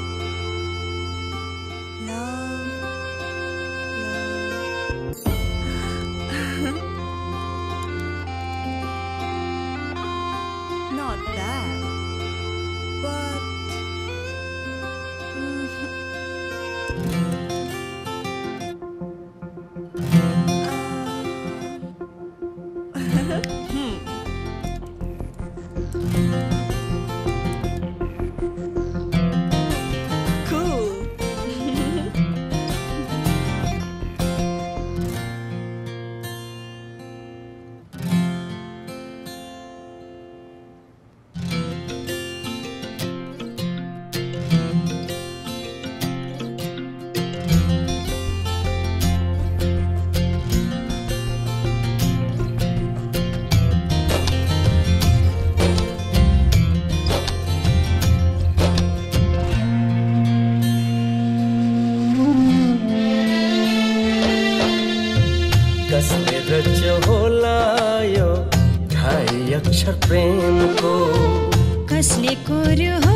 कसले रच्यो होला यो ढाई अक्षर प्रेमको कसले कोर्यो होला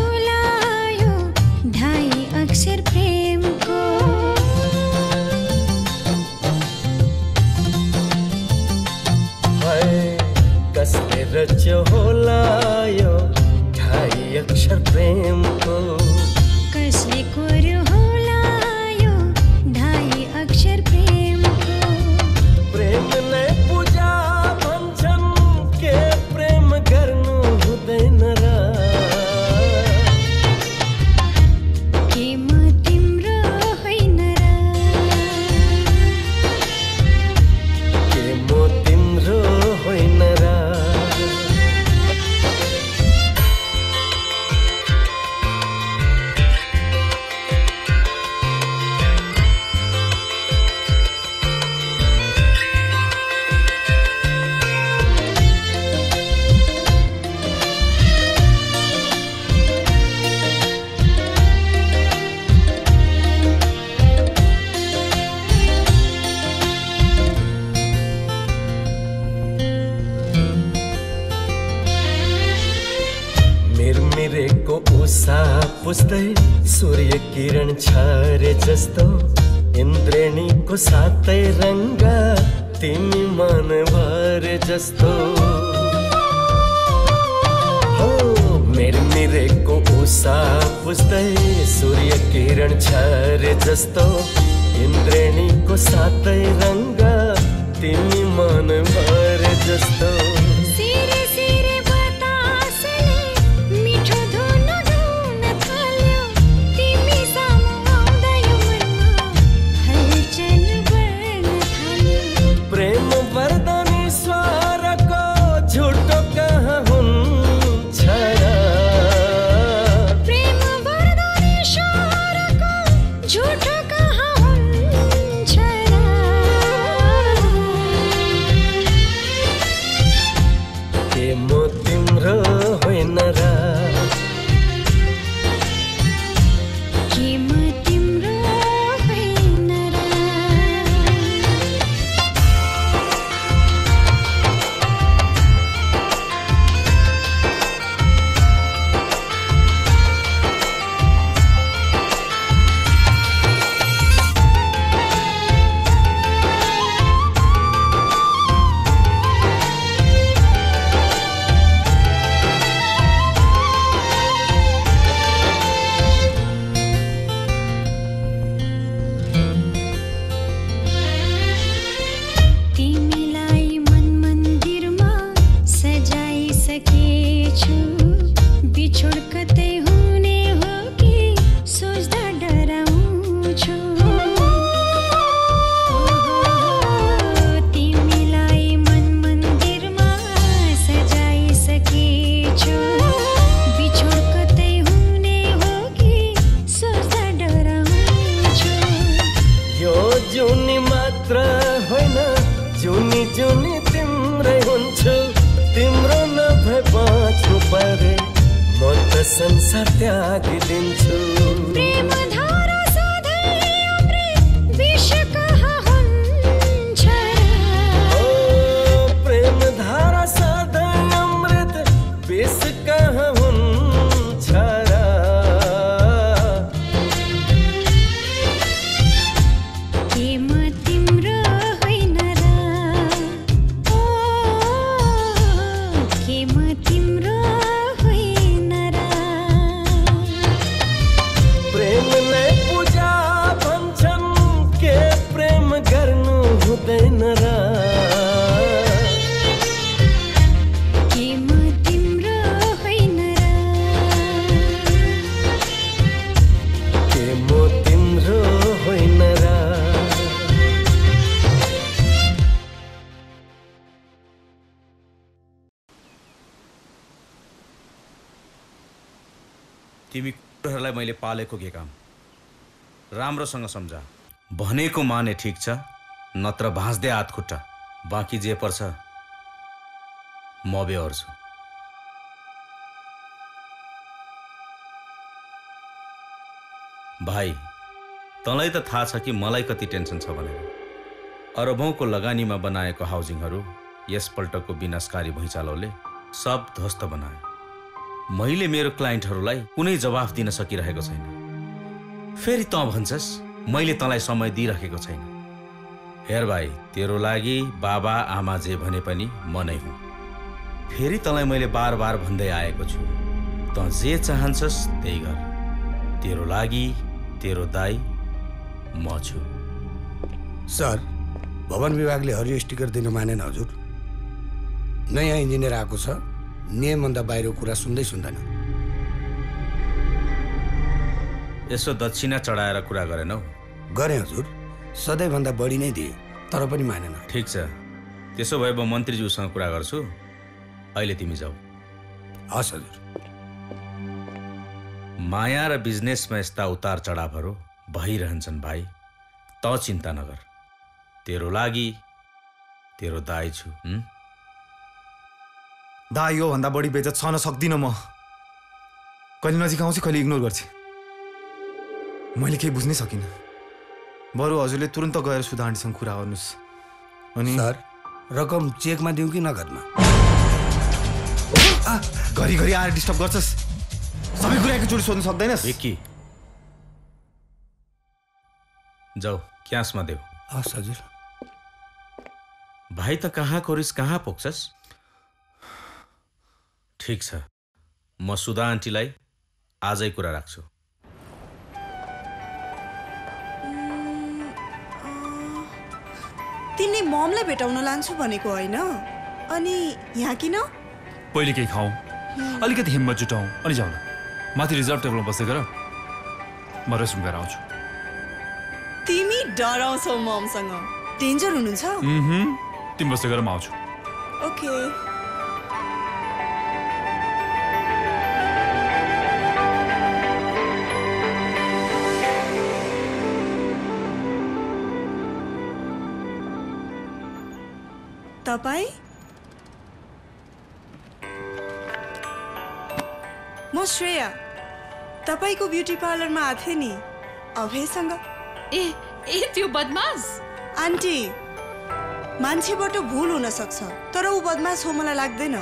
जुनी तिम्रै हुन्छु तिम्रो नभए बाँच्नु परे म त संसार त्यागिदिन्छु। पालेको के काम? राम्रोसँग सम्झा। भनेको माने ठिक छ नत्र भाँच्दै हात खुट्टा। बाँकी जे पर्छ म बेहोर्छु। भाइ तँलाई त थाहा छ कि मलाई कति टेन्सन छ भनेर। अरबौँको लगानीमा बनाएको हाउजिङहरू यसपल्टको विनाशकारी भुइँचालोले सब ध्वस्त बनायो मैले मेरो क्लाइन्टहरूलाई कुनै जवाफ दिन सकिरहेको छैन। फेरि तँ भन्छस् मैले तँलाई समय दिइराखेको छैन। हेर भाइ तेरो लागि बाबा आमा जे भने पनि म नै हुँ। फेरि तँलाई मैले बार बार भन्दै आएको छु। तँ जे चाहन्छस् त्यही गर। तेरो लागि तेरो दाई म छु। सर भवन विभागले हरियो स्टिकर दिन मानेन हजुर। नयाँ इन्जिनियर आएको छ। नियमभन्दा बाहिरको कुरा सुन्दै सुन्दैन। यसो दक्षिणा चढाएर कुरा गरेनौ गरेँ हजुर। सधैँभन्दा बढी नै दिए तर पनि मानेन। ठिक छ। त्यसो भए म मन्त्रीज्यूसँग कुरा गर्छु। अहिले तिमी जाऊ। हस् हजुर। माया र बिजनेसमा यस्ता उतार चढावहरू भइरहन्छन् भाइ। त चिन्ता नगर तेरो लागि तेरो दाई छु? दा यो भन्दा बढी बेजत सहन सक्दिनँ म। कहिले नजिक आउँछु कहिले इग्नोर गर्छु। मैले केही बुझ्नै सकिनँ। बरु हजुरले तुरन्त गएर सुधा आन्टीसँग कुरा गर्नुहोस्। अनि सर रकम चेकमा दिउँ कि नगदमा? घरिघरि आएर डिस्टर्ब गर्छस्। सबै कुरा एकैचोटि सोध्नु सक्दैनस्। विक्की जाऊ क्यासमा देऊ। हस् हजुर। भाइ त कहाँ कोरिस कहाँ पुग्छस् ठिक छ। म सुधा आन्टीलाई आजै कुरा राख्छु। तिमीले ममलाई भेटाउन लान्छु भनेको होइन? अनि यहाँ किन? पहिले केही खाउँ अलिकति हिम्मत जुटाउँ अनि जाउँ न। माथि रिजर्भ टेबलमा बसेर म रेस्टरुम गएर आउँछु। तिमी डराउँछौ ममसँग। डेन्जर हुनुहुन्छ? तिमी बस्दै गरेर म आउँछु। ओके। तपाईँ? म श्रेया। तपाईँको ब्युटी पार्लरमा आएको थिएँ नि। अभयसँग। ए ए त्यो बदमास? आन्टी मान्छेबाट भुल हुन सक्छ तर ऊ बदमास हो मलाई लाग्दैन।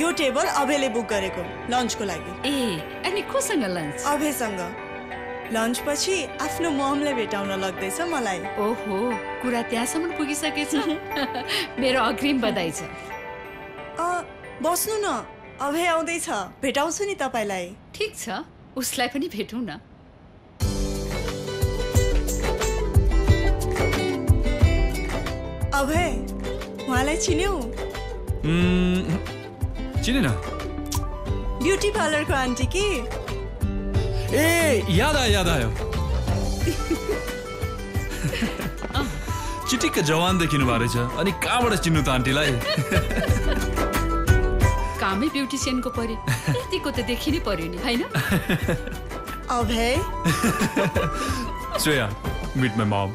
यो टेबल अभयले बुक गरेको लन्चको लागि। ए अनि कोसँग लन्च? अभयसँग। लन्च पछि आफ्नो ममलाई भेटाउन लाग्दैछ मलाई। ओहो कुरा त्यहाँसम्म पुगिसकेछ। मेरो अग्रिम बधाई छ। अ, बस्नु न। अभय आउँदैछ। भेटाउँछु नि तपाईँलाई। ठिक छ। उसलाई पनि भेटौँ न। अभय उहाँलाई चिन्यौ? चिनेन। ब्युटी पार्लरको आन्टी कि? ए याद आयो याद आयो चिटिक्क जवान देखिनु भएको रहेछ अनि कहाँबाट चिन्नु त आन्टीलाई कामै ब्युटिसियनको परे यतिको त देखि नै पर्यो नि होइन Abhay Shreya meet my mom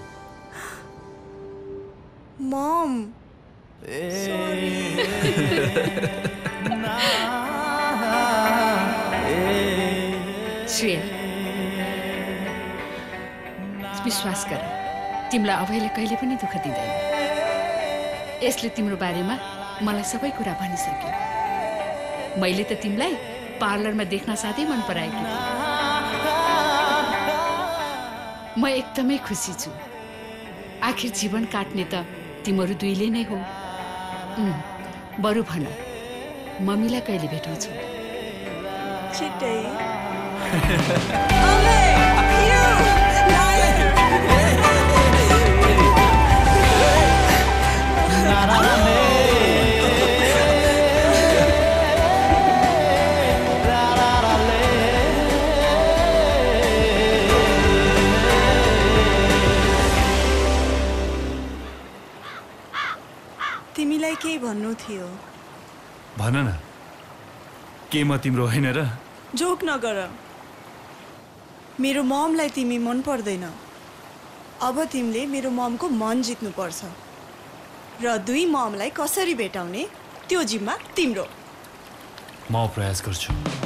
mom Shreya विश्वास गर। तिमीलाई अभयले कहिले पनि दुःख दिँदैन। यसले तिम्रो बारेमा मलाई सबै कुरा भनिसक्यो। मैले त तिमीलाई पार्लरमा देख्न साथै मन पराएकी म एकदमै खुसी छु। आखिर जीवन काट्ने त तिमीहरू दुईले नै हो। बरु भन मम्मीलाई कहिले भेटाउँछु? तिमीलाई केही भन्नु थियो? भन न। के म तिम्रो होइन र? जोक नगर। मेरो ममलाई तिमी मन पर्दैन अब तिमीले मेरो ममको मन जित्नुपर्छ। र दुई ममलाई कसरी भेटाउने त्यो जिम्मा तिम्रो। म प्रयास गर्छु।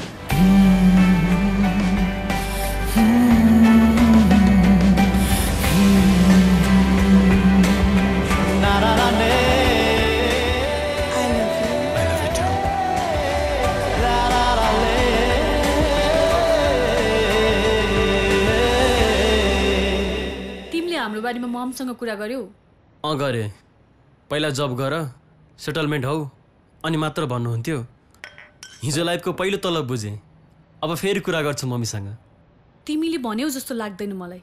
हाम्रो बारेमा ममसँग कुरा गर्यौ। अँ गरेँ। पहिला जब गर सेटलमेन्ट हौ अनि मात्र भन्नुहुन्थ्यो। हिजो लाइफको पहिलो तलब बुझेँ। अब फेरि कुरा गर्छु मम्मीसँग। तिमीले भन्यौ जस्तो लाग्दैन मलाई।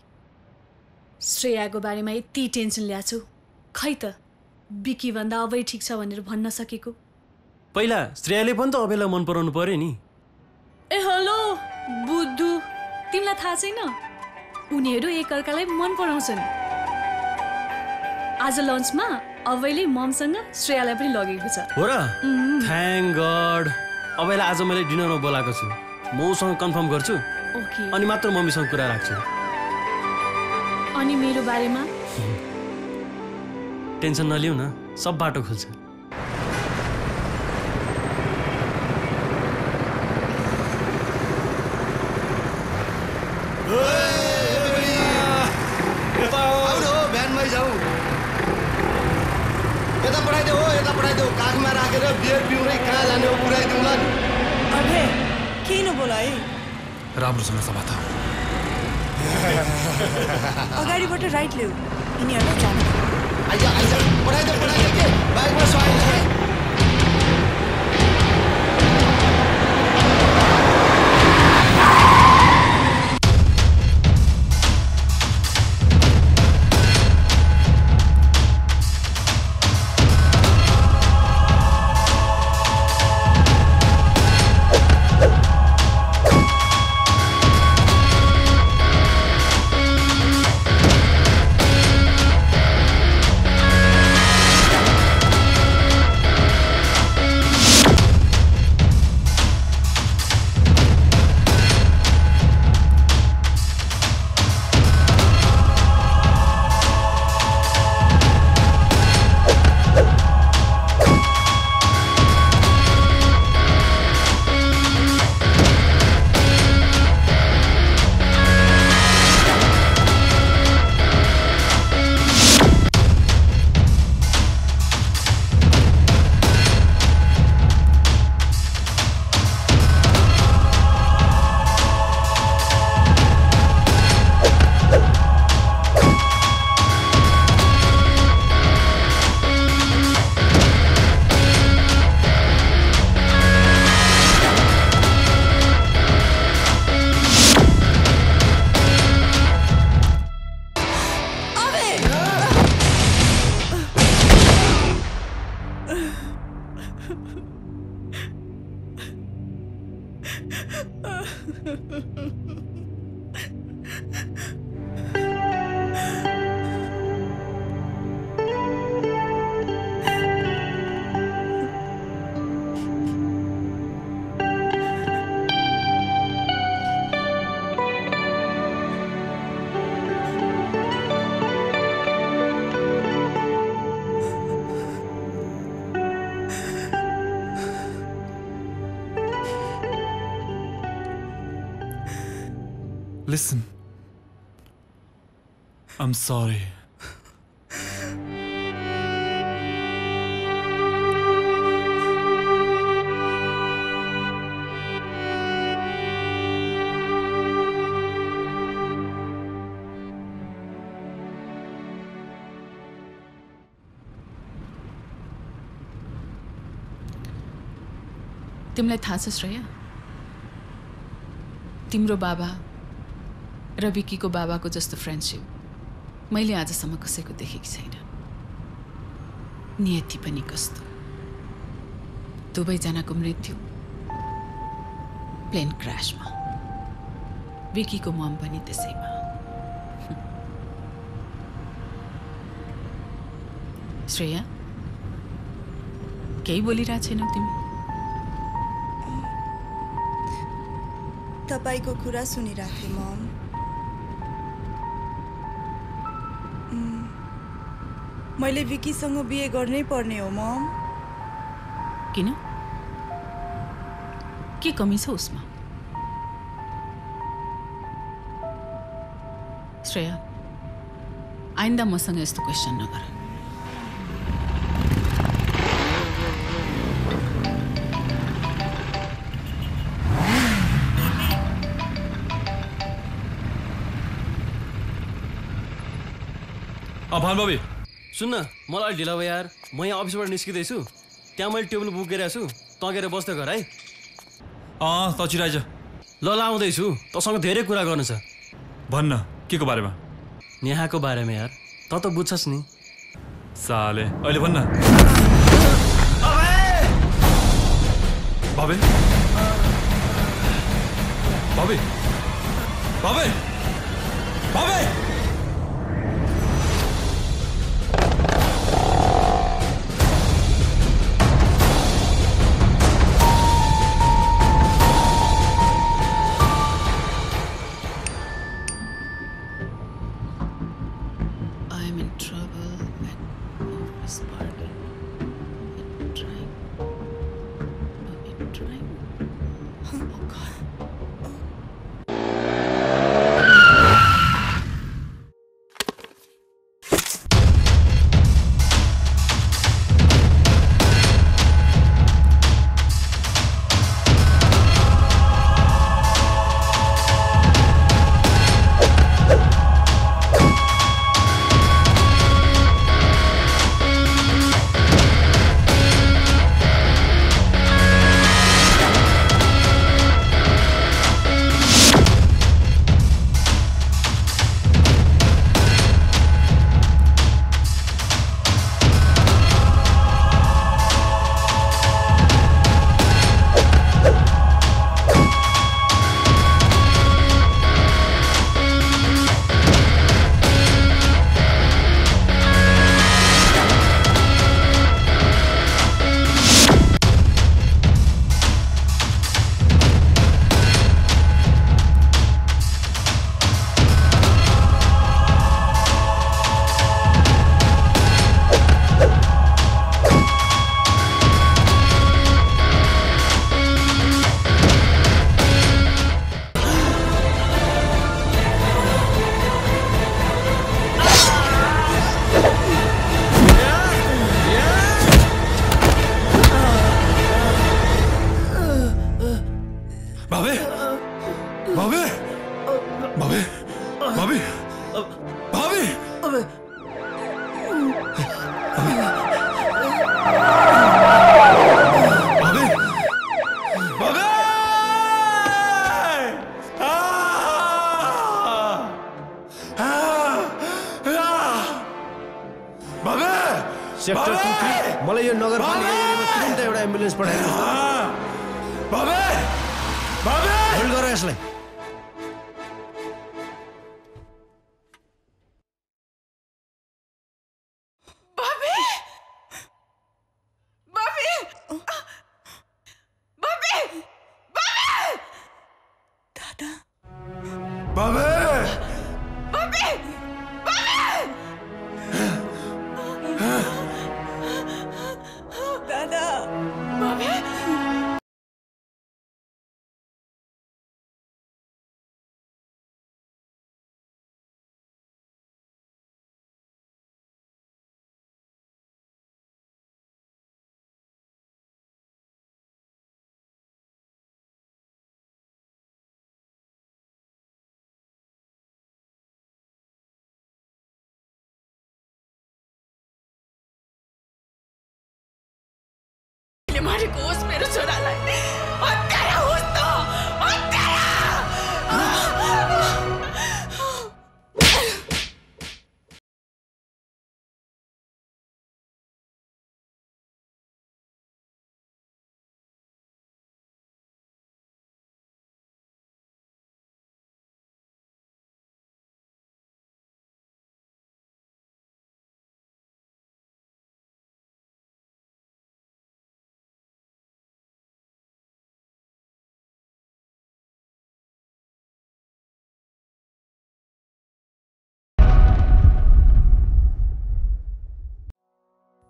श्रेयाको बारेमा यति टेन्सन ल्याएको छु। खै त बिकी भन्दा अबै ठिक छ भनेर भन्न सकेको। पहिला श्रेयाले पनि त अबेलाई मन पराउनु पर्यो नि। ए हेलो बुद्धु। तिमीलाई थाहा छैन? उनीहरू एकअर्कालाई मन पराउँछन्। आज लन्चमा अवैले ममसँग श्रेयालाई पनि लगेको छ। हो र? थ्याङ्क गड अबेलाई आज मैले डिनरमा बोलाएको छु। म उसँग कन्फर्म गर्छु। ओके। अनि मात्र मम्मीसँग कुरा राख्छु। अनि मेरो बारेमा? टेन्सन नलिउ न। सब बाटो खुल्छ आउनु हो भ्यानमै जाउँ यता पठाइदेऊ हो यता पठाइदेऊ काखमा राखेर बियर पिउनै कहाँ लाने हो पुऱ्याइदिउँला नि। अभय केही नबोल है। राम्रोसँग समात अगाडिबाट राइट ल्याऊ। यिनीहरूलाई जानु। आइज आइज पठाइदे पठाइदे के? बाइकमा सवारी sorry. तिमीलाई थाहा छ श्रेया तिम्रो बाबा र विकीको बाबाको जस्तो फ्रेन्डसिप मैले आजसम्म कसैको देखेकी छैन। नियति पनि कस्तो। दुवैजनाको मृत्यु। प्लेन क्रासमा विकीको मम पनि त्यसैमा। श्रेया केही बोलिरहेको छैनौ तिमी? तपाईँको कुरा सुनिरहेको थिएँ मम। मैले विकीसँग बिहे गर्नै पर्ने हो मम। किन? के कमी छ उसमा? श्रेया आइन्दा मसँग यस्तो क्वेसन नगर। अँ भान बाबी सुन्न मलाई अलिक ढिला भयो यार। म यहाँ अफिसबाट निस्किँदैछु। त्यहाँ मैले टेबल बुक गरिरहेको छु। तँ गएर बस्दै घर है। अँ त छिराइज ल ल आउँदैछु। तँसँग धेरै कुरा गर्नु छ। भन्न के को बारेमा? नेहाको बारेमा यार। त त बुझ्छस् नि। साले। अहिले भन्न। भाबे भाबे भाबे भाबे ले मारेको होस्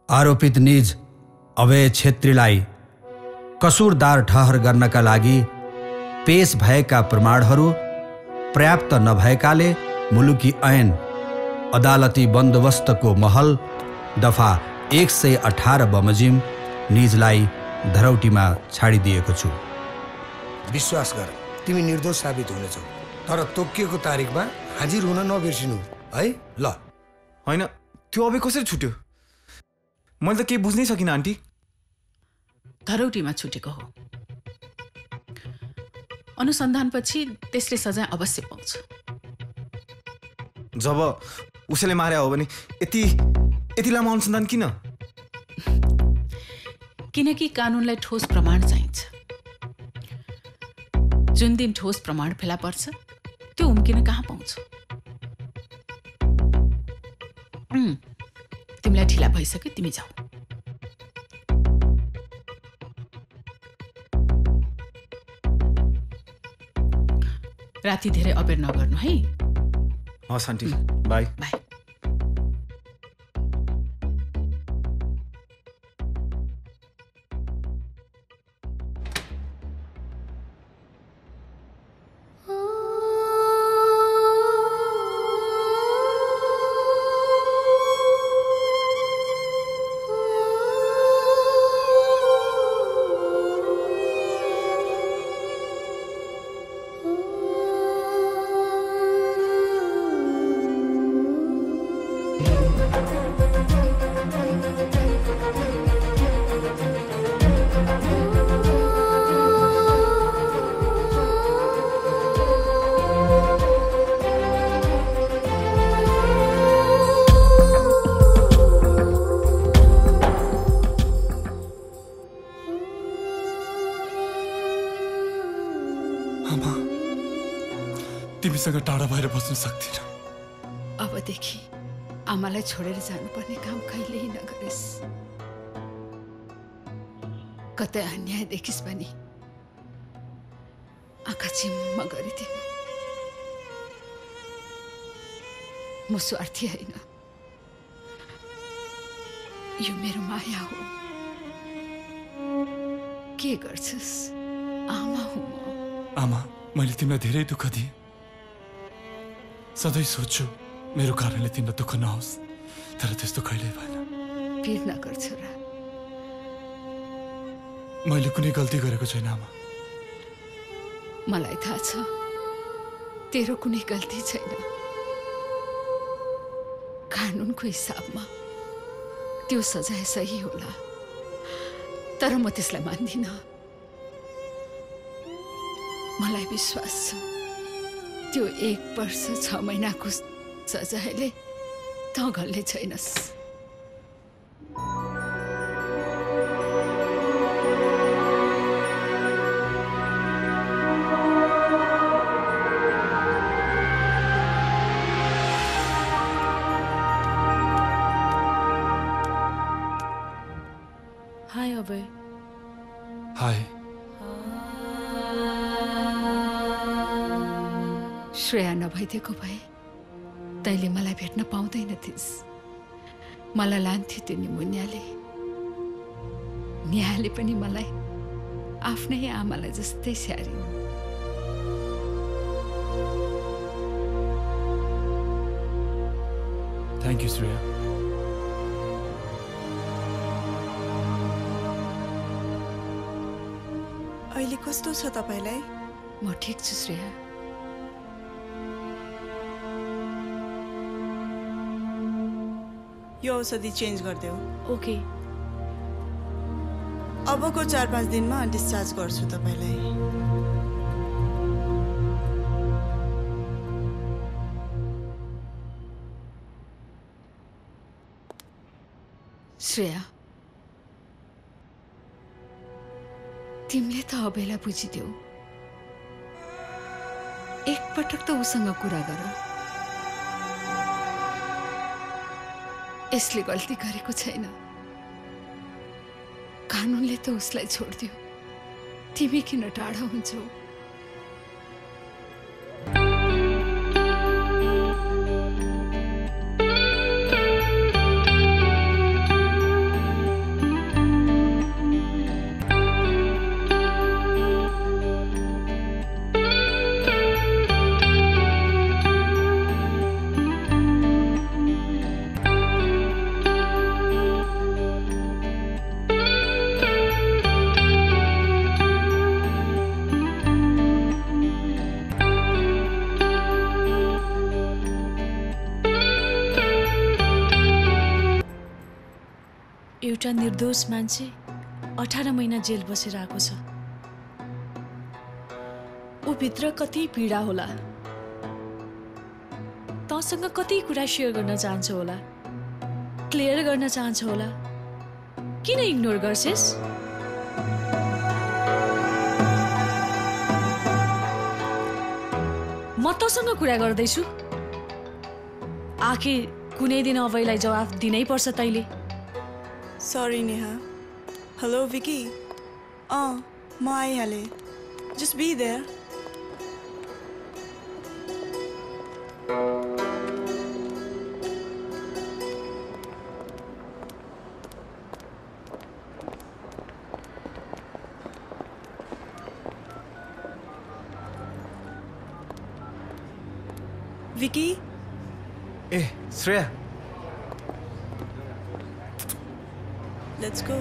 आरोपित निज अभय छेत्रीलाई कसुरदार ठहर गर्नका लागि पेश भएका प्रमाणहरू पर्याप्त नभएकाले मुलुकी ऐन अदालती बन्दोबस्तको महल दफा एक सय अठार बमोजिम निजलाई धरौटीमा छाडिदिएको छु। विश्वास गर तिमी निर्दोष साबित हुनेछौ। तर तोकिएको तारिकमा हाजिर हुन नबिर्सिनु है? ल। होइन त्यो अबे कसरी छुट्यो? मैले त केही बुझ्नै सकिनँ आन्टी। धरौटीमा छुटेको हो। अनुसन्धानपछि त्यसले सजाय अवश्य पाउँछ। जब उसैले मारे हो भने यति यति लामो अनुसन्धान किन? किनकि कानुनलाई ठोस प्रमाण चाहिन्छ। जुन दिन ठोस प्रमाण फेला पर्छ त्यो उम्किन कहाँ पाउँछ? तिमीलाई ढिला भइसक्यो तिमी जाऊ। राति धेरै अबेर नगर्नु है? हस् आन्टी बाई। आमा तिमीसँग टाढा भएर बस्न सक्दिनँ। अबदेखि आमालाई छोडेर जानुपर्ने काम कहिल्यै नगरेस् कतै अन्याय देखिस् भने आँखा चिम्म गरिदिनु। म स्वार्थी होइन। यो मेरो माया हो। के गर्छस्? आमा हुँ म। आमा मैले तिमीलाई धेरै दुःख दिएँ। सधैँ सोध्छु मेरो कारणले तिमीलाई दुःख नहोस्। तर त्यस्तो कहिल्यै भएन। पिर नगर छोरा मैले कुनै गल्ती गरेको छैन आमा। मलाई थाहा छ तेरो कुनै गल्ती छैन। कानुनको हिसाबमा त्यो सजाय सही होला। तर म त्यसलाई मान्दिनँ। मलाई विश्वास छ। त्यो एक वर्ष छ महिनाको सजायले त घल्ने छैनस्। नभइदिएको भए तैँले मलाई भेट्न पाउँदैन थिइस् मलाई लान्थ्यो त्यो निमुनियाले निहाले पनि मलाई आफ्नै आमालाई जस्तै स्याहारिन्। थ्याङ्क यू श्रेया अहिले कस्तो छ तपाईँलाई? म ठिक छु श्रेया। यो औषधि चेन्ज गरिदेऊ। ओके। अबको चार पाँच दिनमा डिस्चार्ज गर्छु तपाईँलाई। श्रेया। तिमीले त अबेला बुझिदेऊ। एकपटक त उसँग कुरा गर। यसले गल्ती गरेको छैन। कानुनले त उसलाई छोडिदियो। तिमी किन टाढा हुन्छौ? निर्दोष मान्छे अठार महिना जेल बसेर आएको छ। ऊ भित्र कति पीडा होला। तँसँग कति कुरा सेयर गर्न चाहन्छ होला। क्लियर गर्न चाहन्छ होला। किन इग्नोर गर्छेस्? म तँसँग कुरा गर्दैछु। आखिर कुनै दिन अभयलाई जवाफ दिनै पर्छ तैँले। सरी नेहा हेलो विकी अँ म आइहालेँ जस्ट बी देयर विकी ए श्रेया लेट्स गो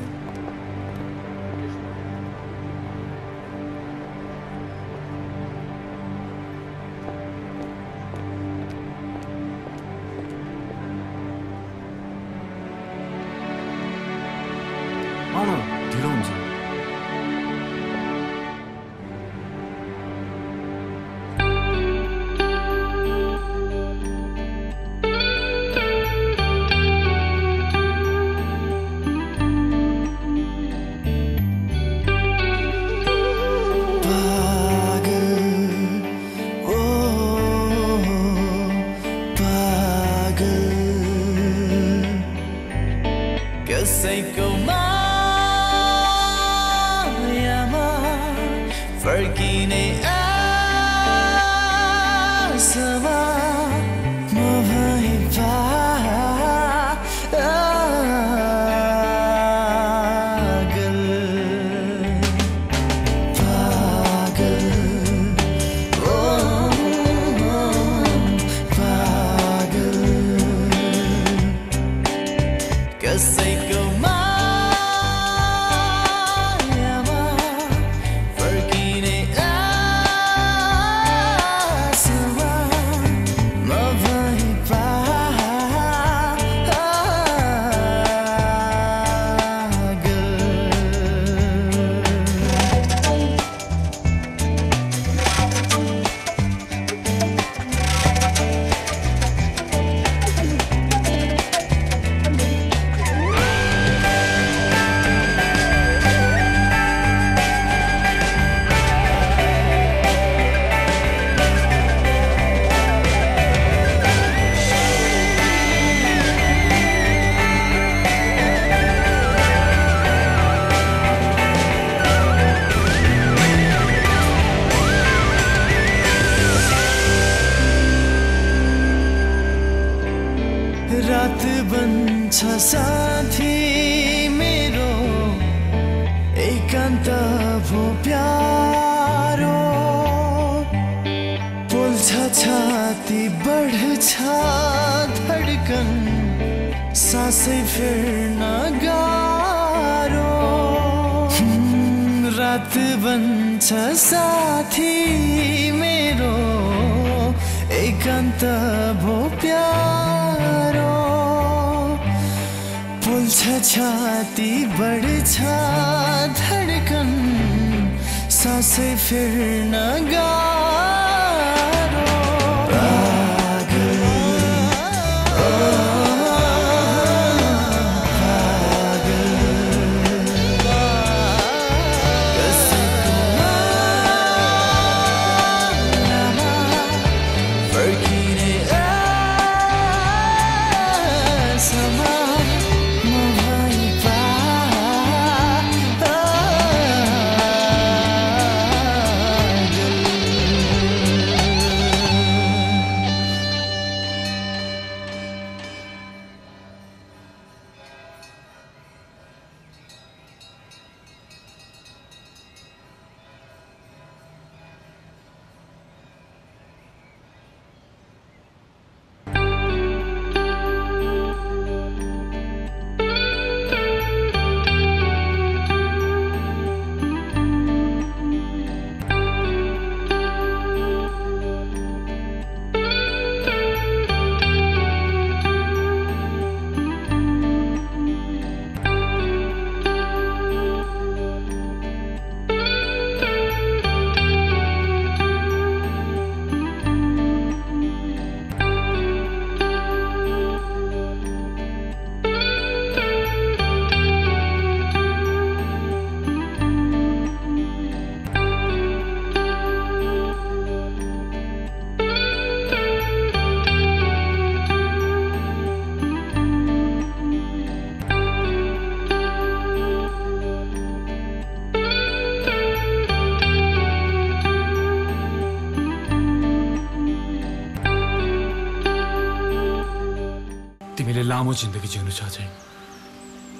जिन्दगी जिउनु छ अझै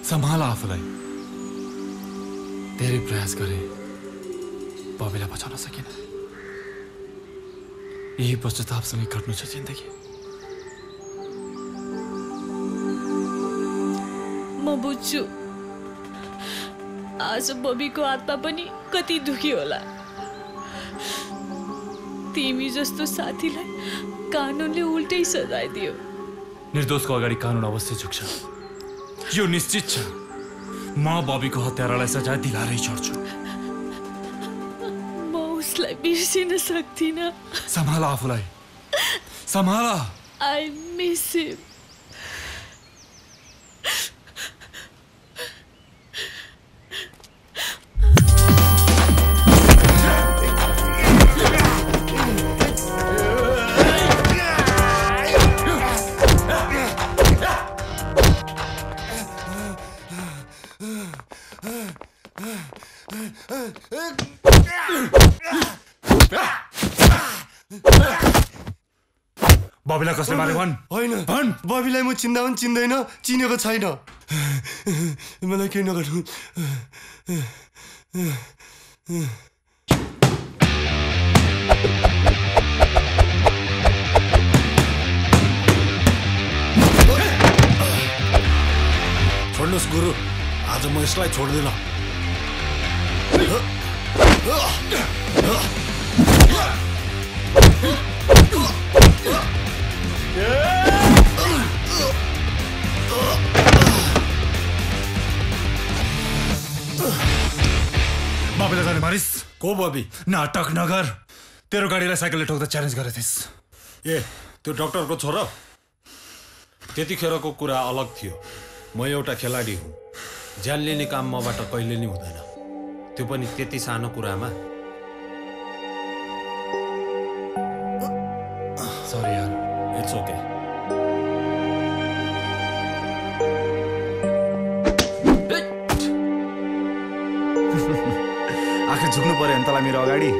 सम्हाल आफूलाई। धेरै प्रयास गरे बबीलाई बचाउन सकिन। यही पश्चातापसँगै कट्नु छ जिन्दगी। म बुझ्छु। आज बबीको आत्मा पनि कति दुखी होला। तिमी जस्तो साथीलाई कानुनले उल्टै सजाय दियो। निर्दोषको अगाडि कानुन अवश्य झुक्छ। यो निश्चित छ। म बबीको हत्यारालाई सजाय दिलाएरै छोड्छु म उसलाई बिर्सिन सक्दिनँ। सम्हाल आफूलाई। सम्हाल। आई मिस हिम बबीलाई कसले मारे भन्। होइन। भन्। बबीलाई म चिन्दा पनि चिन्दैन चिनेको छैन। मलाई केही नगर्नु। छोड्नुहोस् गुरु आज म यसलाई छोड्दिनँ। बबीलाई जाने मारिस को बबी? नाटक नगर। तेरो गाडीलाई साइकलले ठोक्दा च्यालेन्ज गरेको थिइस् ए त्यो डक्टरको छोरो? त्यतिखेरको कुरा अलग थियो। म एउटा खेलाडी हुँ। ज्यान लिने काम मबाट कहिले नि हुँदैन। त्यो पनि त्यति सानो कुरामा। सरी पऱ्यो भने तँलाई मेरो अगाडि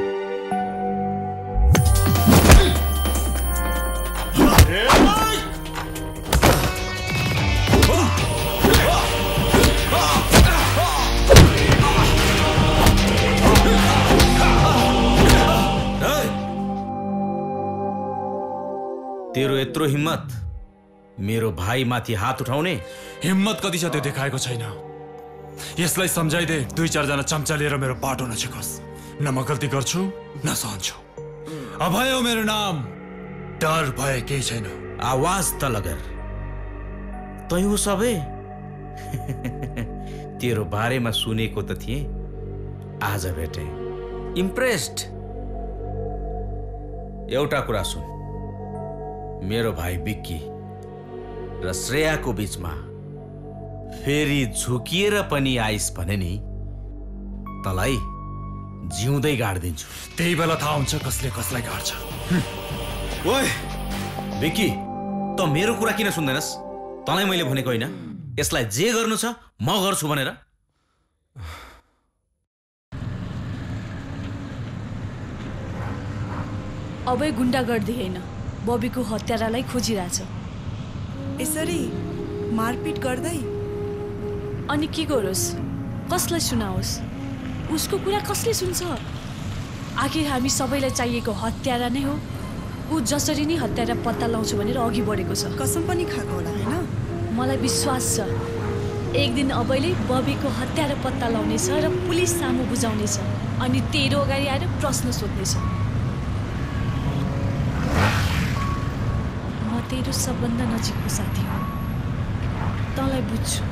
तेरो यत्रो हिम्मत मेरो भाइमाथि हात उठाउने हिम्मत कति छ त्यो देखाएको छैन यसलाई सम्झाइदे दुई चारजना चम्चा लिएर मेरो बाटो नछेकोस् न म गल्ती गर्छु न सहन्छु। अभय हो मेरो नाम। डर भए केही छैन। आवाज त लगर। तै हो सबै? तेरो बारेमा सुनेको त थिएँ। आज भेटे। इम्प्रेस्ड एउटा कुरा सुन। मेरो भाइ बिक्की र श्रेयाको बिचमा फेरि झुकिएर पनि आइस भने नि तलाई जिउँदै गाडिदिन्छु। त्यही बेला थाहा हुन्छ कसले कसलाई गाड्छ। ओए विक्की त मेरो कुरा किन सुन्दैनस्? तँलाई मैले भनेको होइन यसलाई जे गर्नु छ म गर्छु भनेर। अबै गुन्डागर्दी होइन। बबीको हत्यारालाई खोजिरहेछ। यसरी मारपिट गर्दै? अनि के गरोस्? कसलाई सुनाओस्? उसको कुरा कसले सुन्छ? आखिर हामी सबैलाई चाहिएको हत्यारा नै हो। ऊ जसरी नै हत्यारा पत्ता लाउँछु भनेर अघि बढेको छ। कसम पनि खाएको होला होइन? मलाई विश्वास छ। एक दिन अबैले बबीको हत्यारा पत्ता लाउनेछ र पुलिस सामु बुझाउनेछ अनि तेरो अगाडि आएर प्रश्न सोध्नेछ। म तेरो सबभन्दा नजिकको साथी हो। तँलाई बुझ्छु।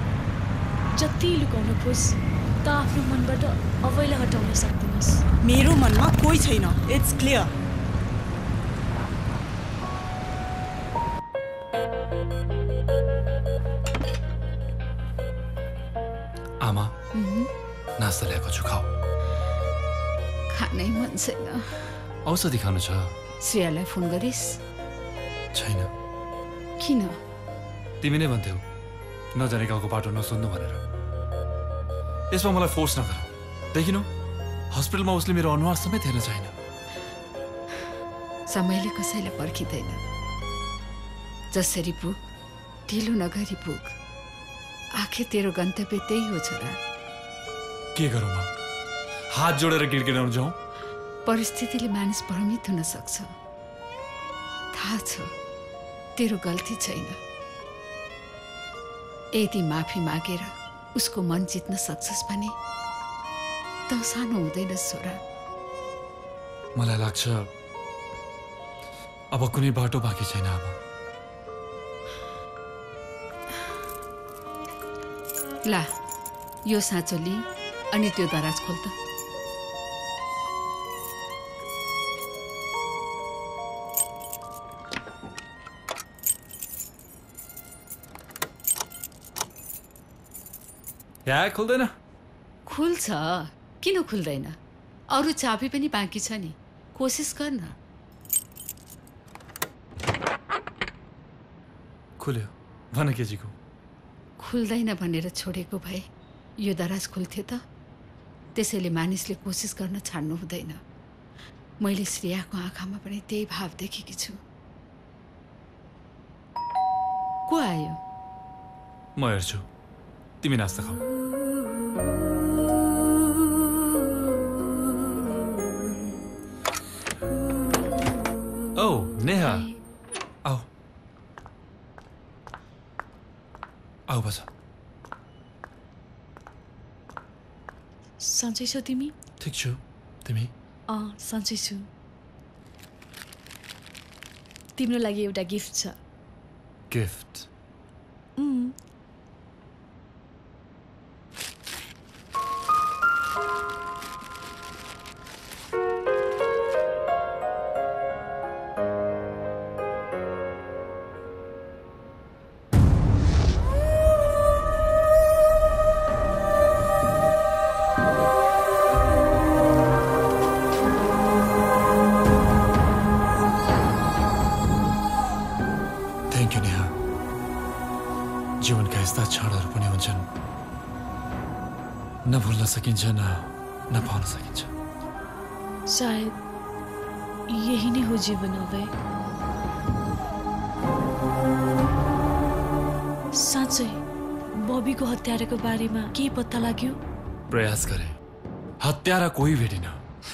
जति लुकाउन खोज त आफ्नो मनबाट अबैलाई हटाउन सक्दैनस्। मेरो मनमा कोही छैन। इट्स क्लियर आमा नास्ता ल्याएको छु खाऊ। खानै मन छैन। औषधि खानु छ। श्रेयालाई फोन गरिस्। छैन। किन? तिमी नै भन्थ्यौ नजाने गाउँको बाटो नसोध्नु भनेर। यसमा मलाई फोर्स नगर। देखिनु हस्पिटलमा उसले मेरो अनुहार समेत हेर्न छैन समयले कसैलाई पर्खिँदैन। जसरी पुग ढिलो नगरी पुग। आखिर तेरो गन्तव्य त्यही हो छोरा। के गरौँ म? हात जोडेर गिडगिडाउनु जाउँ? परिस्थितिले मानिस भ्रमित हुन सक्छ। थाहा छ तेरो गल्ती छैन। यदि माफी मागेर उसको मन जित्न सक्छस् भने त सानो हुँदैन छोरा। मलाई लाग्छ अब कुनै बाटो बाँकी छैन अब। ला यो साँचो लि अनि त्यो दराज खोल त या खुल्दैन? खुल्छ। किन खुल्दैन? अरू चाबी पनि बाँकी छ नि। कोसिस गर न खुल्यो। भन केजीको। खुल्दैन भनेर छोडेको भए यो दराज खुल्थ्यो त। त्यसैले मानिसले कोसिस गर्न छाड्नु हुँदैन। मैले श्रेयाको आँखामा पनि त्यही भाव देखेकी छु। को आयो? म हेर्छु। तिमी नास्ता खाऊ ओ नेहा आऊ आऊ बस सन्चै छौ तिमी ठिक छु तिमी अँ सन्चै छु तिम्रो लागि एउटा गिफ्ट छ गिफ्ट सकिन्छ न नपाउन सकिन्छ। सायद यही नै हो जीवन अभय। साँच्चै बबीको हत्याराको बारेमा के पत्ता लाग्यो? प्रयास गरे। हत्यारा कोही भेटिन।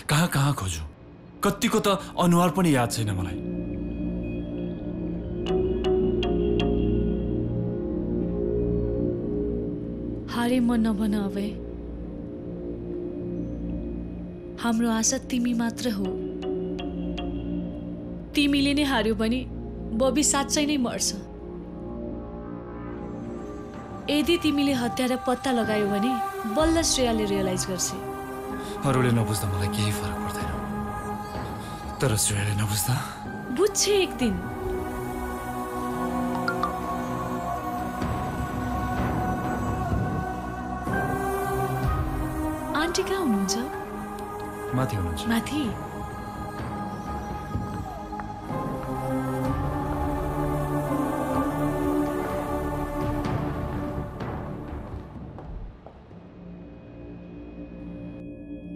कहाँ कहाँ खोजु? कतिको त अनुहार पनि याद छैन मलाई। हारे मन नभन अभय। हाम्रो आशा तिमी मात्र हो। तिमीले नै हार्यो भने बबी साँच्चै नै मर्छ। यदि तिमीले हत्यारा पत्ता लगायो भने बल्ल श्रेयाले रियलाइज गर्छ। अरूले नबुझ्दा मलाई केही फरक पर्दैन। तर श्रेयाले नबुझ्दा? बुझ्छे एक दिन।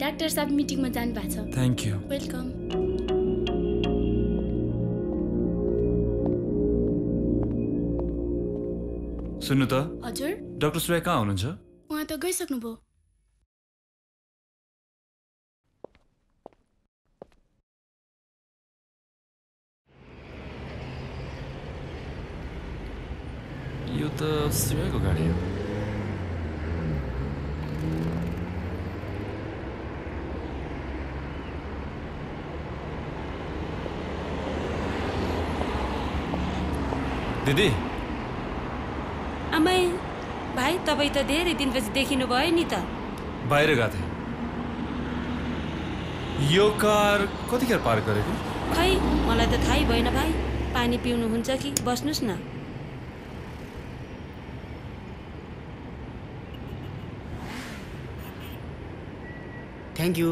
डाक्टर साहब मिटिङमा जानु भएको छ। थ्याङ्क यू वेलकम सुन्नु त? हजुर? डाक्टर श्रेया कहाँ हुनुहुन्छ? उहाँ त गइसक्नुभयो। यो त श्रेयाको गाडी हो दिदी। आमै भाइ तपाईँ त धेरै दिनपछि देखिनु भयो नि त। बाहिर गएको थिएँ। यो कार कतिखेर पार्क गरेको? खै मलाई त थाहै भएन भाइ। पानी पिउनुहुन्छ कि? बस्नुहोस् न। थ्याङ्क यू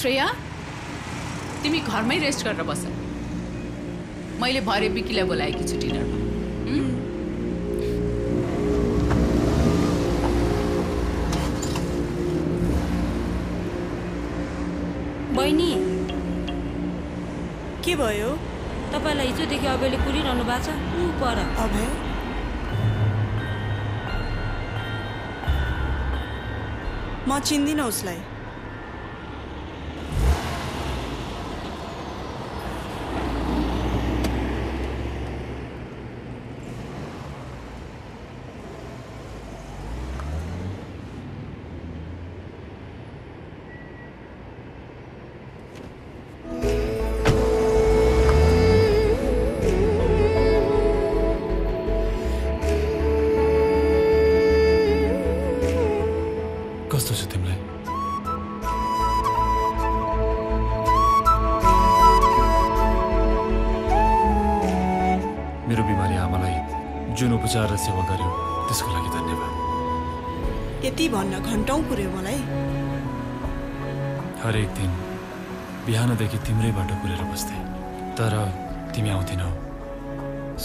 श्रेया तिमी घरमै रेस्ट गरेर बस। मैले भरे बिकीलाई बोलाएकी छु डिनरमा? बहिनी के भयो? तपाईँलाई हिजोदेखि अबेले कुरिरहनु भएको छ। ऊ पर। अभय? म चिन्दिनँ उसलाई।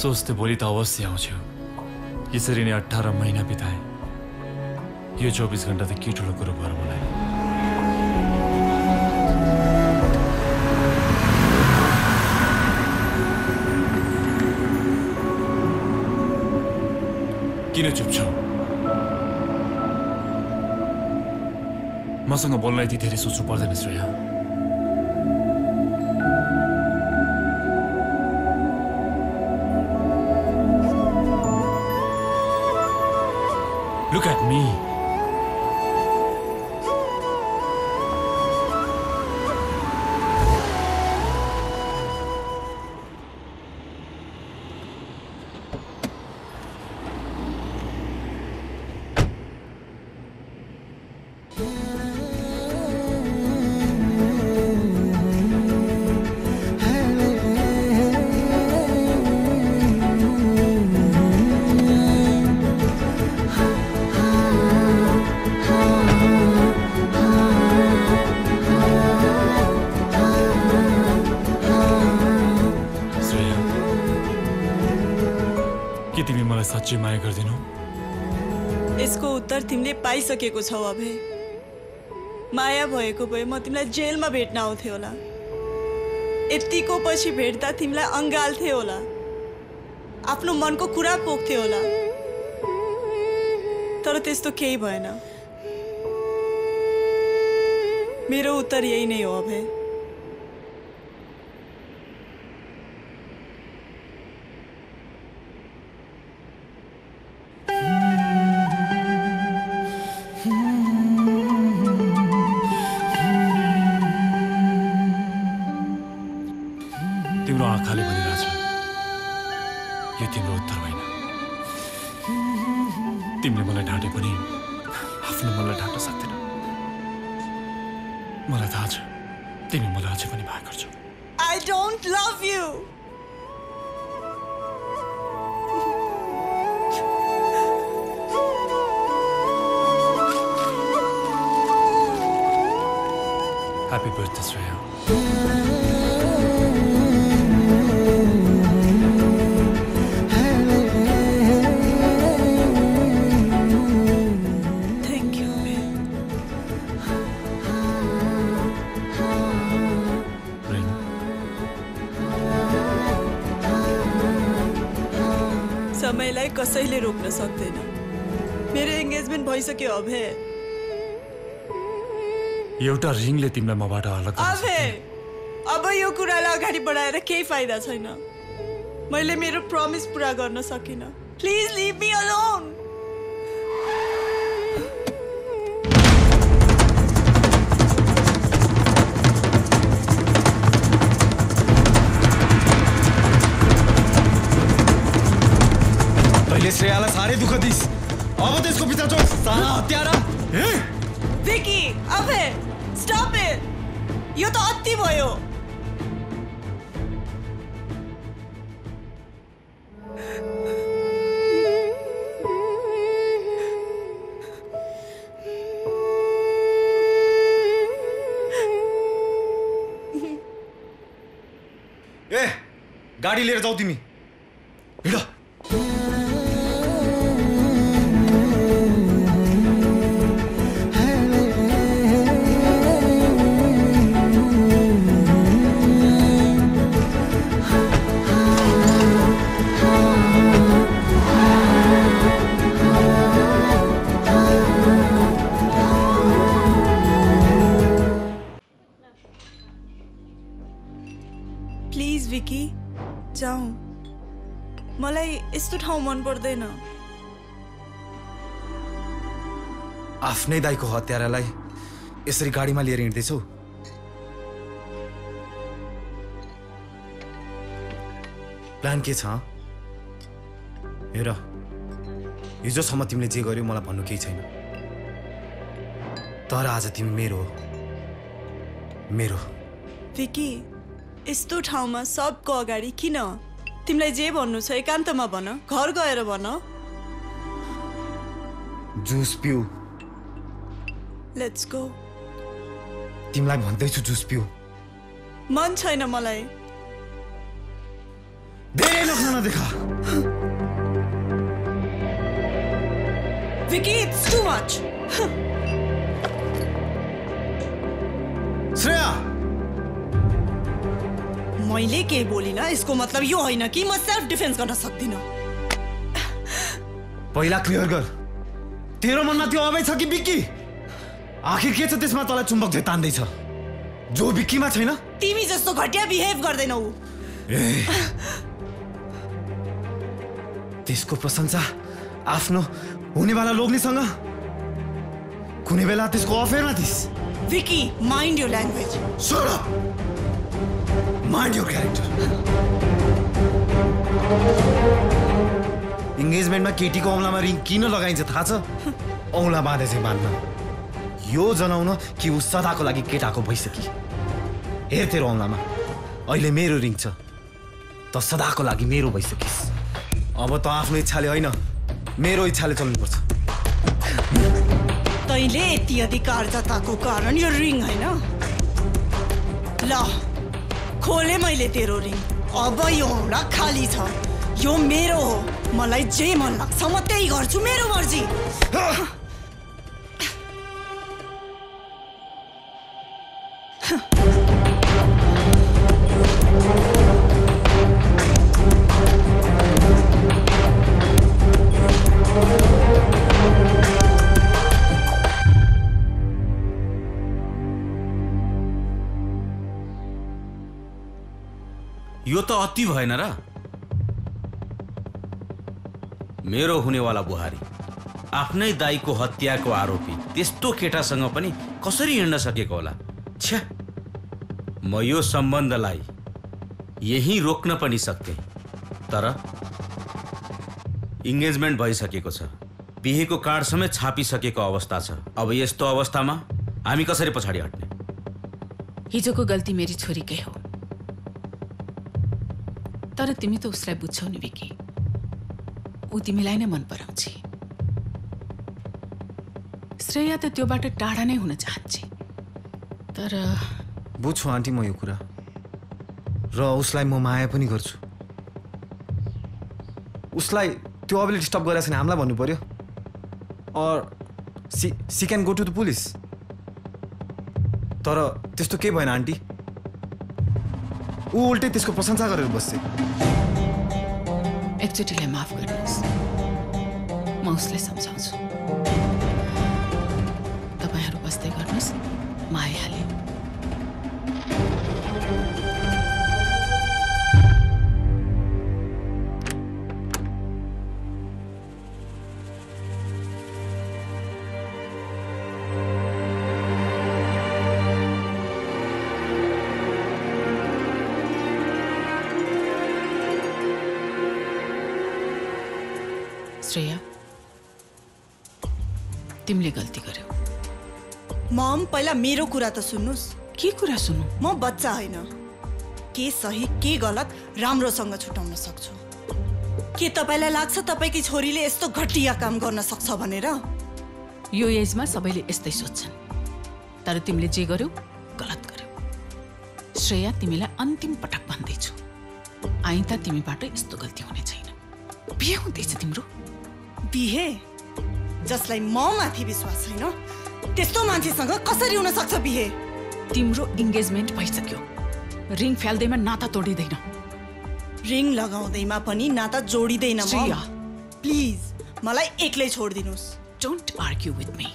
सोच्थे भोलि त अवश्य आउँछौ। यसरी नै अठार महिना बिताए। यो चौबिस घन्टा त के ठुलो कुरो भयो मलाई। किन चुप छौ? मसँग बोल्न यति धेरै सोच्नु पर्दैन श्रेया। Look at me. मलाई साँच्चै माया गर्दिनौ? यसको उत्तर तिमीले पाइसकेको छौ अभे माया भएको भए म तिमीलाई जेलमा भेट्न आउँथे होला। यतिको पछि भेट्दा तिमीलाई अँगाल्थे होला। आफ्नो मनको कुरा पोख्थे होला। तर त्यस्तो केही भएन। मेरो उत्तर यही नै हो अभे एउटा रिङले तिमीलाई मबाट अलग अब यो कुरालाई अगाडि बढाएर केही फाइदा छैन। मैले मेरो प्रमिस पुरा गर्न सकिनँ। प्लिज लिभ मी अलोन आफ्नै दाईको हत्यारालाई यसरी गाडीमा लिएर हिँड्दैछौ? प्लान के छ हेर हिजोसम्म तिमीले जे गर्यो मलाई भन्नु केही छैन। तर आज तिमी मेरो हो। मेरो विकी यस्तो ठाउँमा सबको अगाडि किन? तिमीलाई जे भन्नु छ एकान्तमा भन घर गएर भन। जुस पिउ। लेट्स गो तिमीलाई भन्दैछु जुस पिउ मन छैन मलाई। धेरै लोग्न नदेखा। Vicky it's too much Shreya! मैले केही बोलिनँ यसको मतलब यो होइन कि म सेल्फ डिफेन्स गर्न सक्दिनँ। पहिला क्लियर गर। तेरो मनमा त्यो अभय छ कि बिक्की आखिर के छ त्यसमा तँलाई चुम्बक झै तान्दैछ जो बिक्कीमा छैन? तिमी जस्तो घटिया बिहेभ गर्दैनौ। त्यसको प्रशंसा आफ्नो हुनेवाला लोग्नेसँग? कुनै बेला त्यसको अफेयरमा थिइस् विकी माइन्ड यो ल्याङ्ग्वेज माइन्ड योर क्यारेक्टर इङ्गेजमेन्टमा केटीको औँलामा रिङ किन लगाइन्छ थाहा छ? औँला बाँधे चाहिँ बाँध्न यो जनाउन कि ऊ सदाको लागि केटाको भइसकि। हेर तेरो औँलामा अहिले मेरो रिङ छ। त सदाको लागि मेरो भइसकिस्। अब त आफ्नो इच्छाले होइन मेरो इच्छाले चल्नुपर्छ। तैँले यति अधिकार जताको कारण यो रिङ होइन? ल खोले मैले तेरो रिङ। अब यो औँला खाली छ। यो मेरो हो। मलाई जे मन लाग्छ म त्यही गर्छु। मेरो मर्जी। यो त अति भएन र। मेरो हुनेवाला बुहारी आफ्नै दाईको हत्याको आरोपी त्यस्तो केटासँग पनि कसरी हिँड्न सकेको होला? छ्या। म यो सम्बन्धलाई यहीँ रोक्न पनि सक्थेँ। तर इङ्गेजमेन्ट भइसकेको छ। बिहेको कार्ड समेत छापिसकेको अवस्था छ। अब यस्तो अवस्थामा हामी कसरी पछाडि हट्ने? हिजोको गल्ती मेरी छोरीकै हो। तर तिमी त उसलाई बुझ्छौ नि विकी। ऊ तिमीलाई नै मन पराउँछ। श्रेया त त्योबाट टाढा नै हुन चाहन्छ। तर बुझ्छु आन्टी म यो कुरा। र उसलाई म माया पनि गर्छु। उसलाई त्यो अबले डिस्टर्ब गरेको छैन हामीलाई भन्नु पर्यो। Or she she can go to the police तर त्यस्तो केही भएन आन्टी। ऊ उल्टै त्यसको प्रशंसा गरेर बस्छ एकचोटिलाई माफ गर्नुहोस् म उसलाई सम्झाउँछु तिमीले गल्ती गर्यौ। मम पहिला मेरो कुरा त सुन्नुहोस् के कुरा सुन्नु म बच्चा होइन। के सही के गलत राम्रोसँग छुटाउन सक्छु? के तपाईँलाई लाग्छ तपाईँकी छोरीले यस्तो घटिया काम गर्न सक्छ भनेर? यो एजमा सबैले यस्तै सोध्छन् तर तिमीले जे गर्यौ गलत गर्यौ। श्रेया तिमीलाई अन्तिम पटक भन्दैछु। आइन्दा तिमीबाट यस्तो गल्ती हुने छैन। बिहे हुँदैछ तिम्रो? बिहे? जसलाई म माथि विश्वास छैन त्यस्तो मान्छेसँग कसरी हुन सक्छ बिहे? तिम्रो इङ्गेजमेन्ट भइसक्यो। रिङ फ्याल्दैमा नाता तोडिँदैन। रिङ लगाउँदैमा पनि नाता जोडिँदैन। प्लिज मलाई एक्लै छोडिदिनुहोस्। डोन्ट आर्ग्यु विथ मी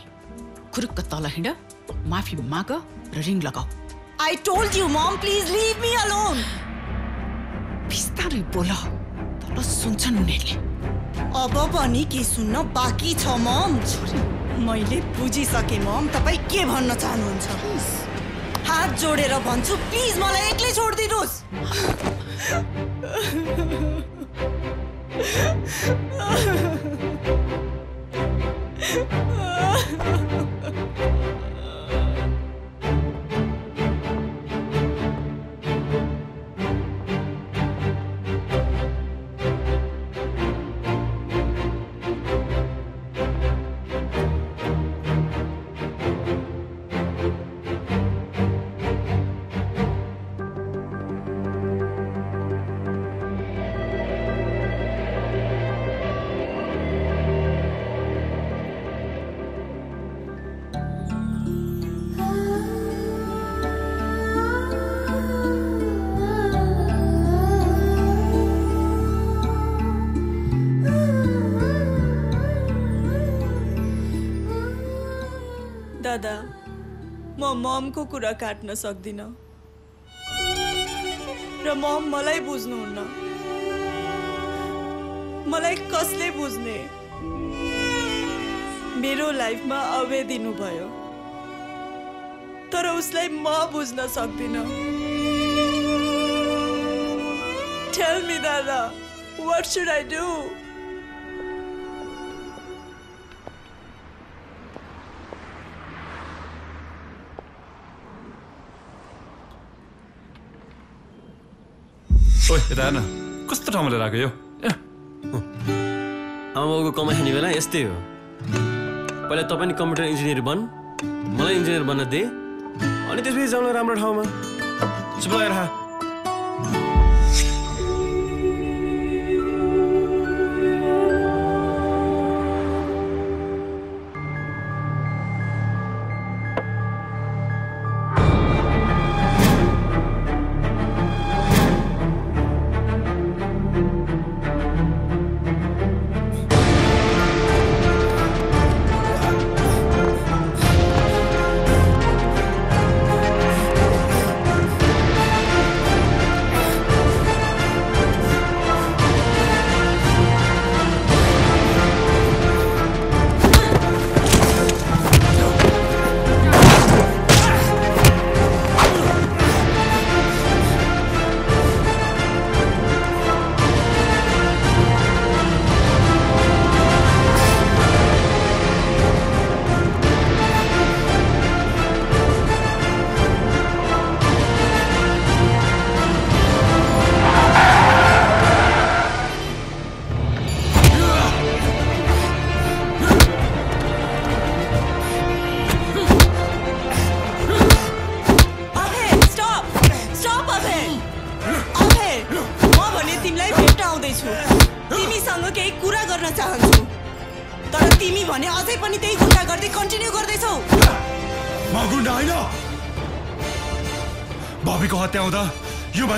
खुरुक्क तल हिँड माफी माग र रिङ लगाऊ। I told you mom please leave me alone बिस्तारै बोल। तल सुन्छन् उनीहरूले अब पनि के सुन्न बाँकी छ मम। मैले बुझिसकेँ मम तपाईँ के भन्न चाहनुहुन्छ? हात जोडेर भन्छु प्लिज मलाई एक्लै छोडिदिनुहोस्। ममको कुरा काट्न सक्दिनँ। र मम मलाई बुझ्नुहुन्न। मलाई कसले बुझ्ने? मेरो लाइफमा अभय दिनुभयो। तर उसलाई म बुझ्न सक्दिनँ। टेल मी दादा वाट सुड आई डु हेर्न। कस्तो ठाउँमा लिएर आएको यो? ए, आमाबाउको कमाइ खाने बेला यस्तै हो। पहिला तपाईँ नि कम्प्युटर इन्जिनियर बन मलाई इन्जिनियर बन्न दे अनि त्यसपछि जाउँ राम्रो ठाउँमा।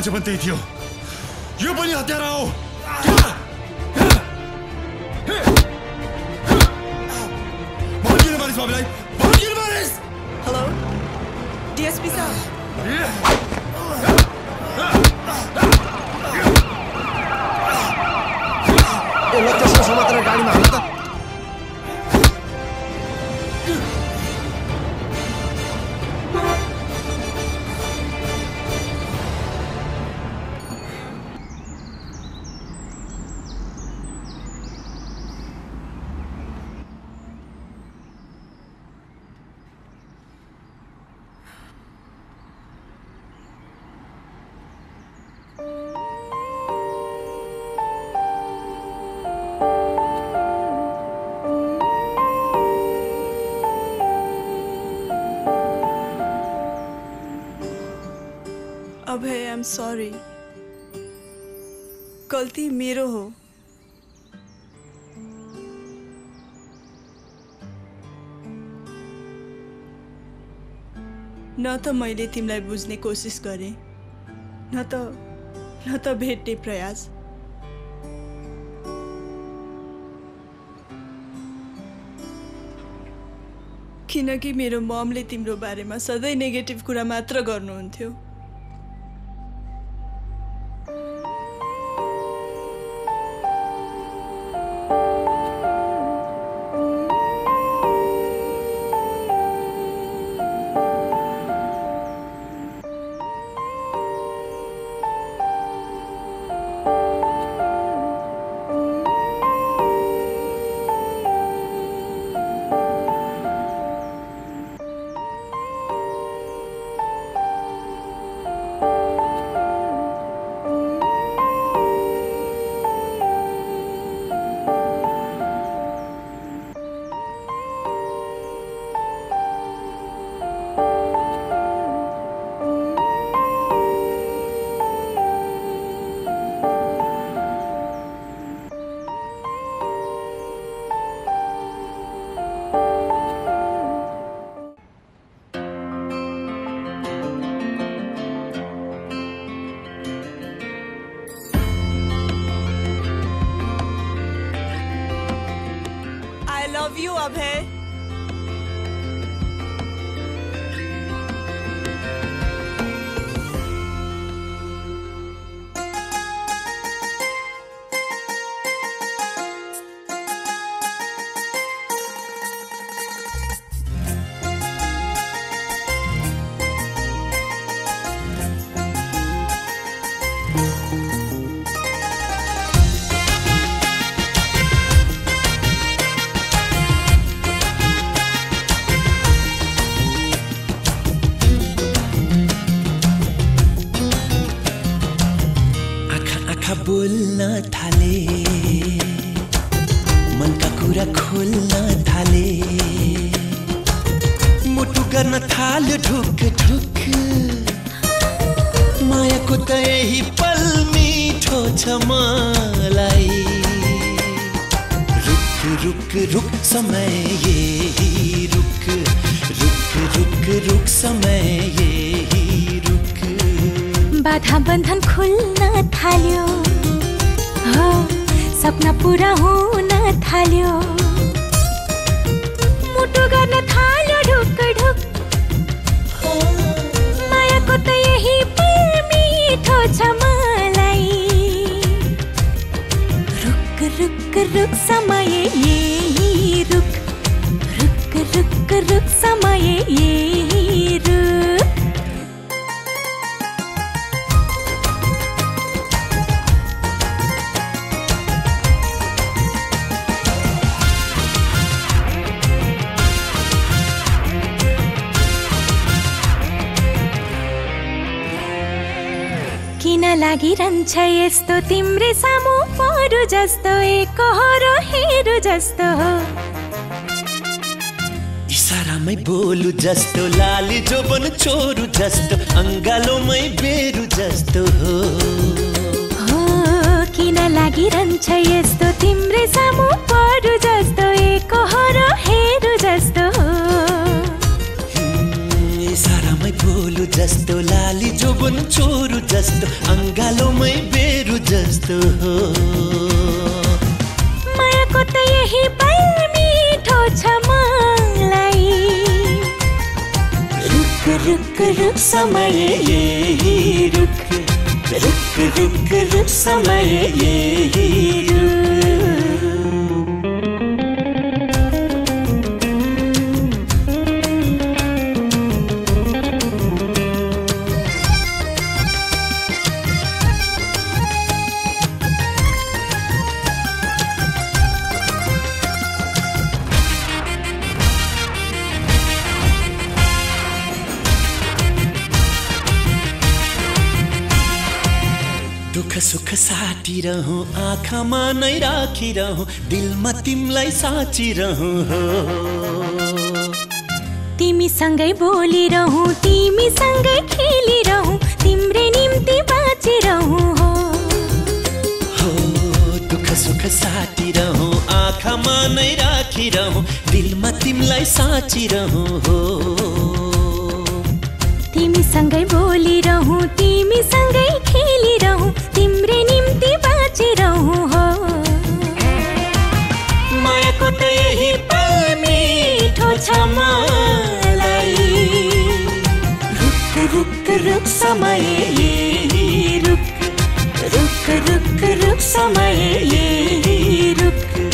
मान्छे त्यही थियो यो पनि हत्यारा हो एम सॉरी गल्ती मेरो हो। न त मैले तिमीलाई बुझ्ने कोसिस गरेँ। न त न त भेट्ने प्रयास। किनकि मेरो ममले तिम्रो बारेमा सधैँ नेगेटिभ कुरा मात्र गर्नुहुन्थ्यो। जस्तो इसारामै बोलु जस्तो लाली जोबन छोरु जस्तो अङ्गालोमै बेरु जस्तो हो। हो किन लागिरहन्छ यस्तो तिम्रै सामु पढु जस्तो एकहोरो हेरु जस्तो हो। इसारामै बोलु जस्तो लाली जोबन छोरु जस्तो अङ्गालोमै बेरु जस्तो हो। रुक रुक समय यही रुक। रुक रुक रुक समय यही रुक। साटिरहँ आँखामा नै राखिरहँ दिलमा तिमीलाई साचिरहँ। हो तिमीसँगै बोलिरहँ तिमीसँगै खेलिरहँ तिम्रै निम्ति बाँचिरहँ हो। दुःख सुख साटिरहँ आँखामा नै राखिरहँ दिलमा तिमीलाई साचिरहँ हो। तिमीसँगै बोलिरहँ तिमीसँगै खेलिरहँ तिम्रै हो। मायाको रुक रुक समय रुक। रुक रुक रुक समय रुक।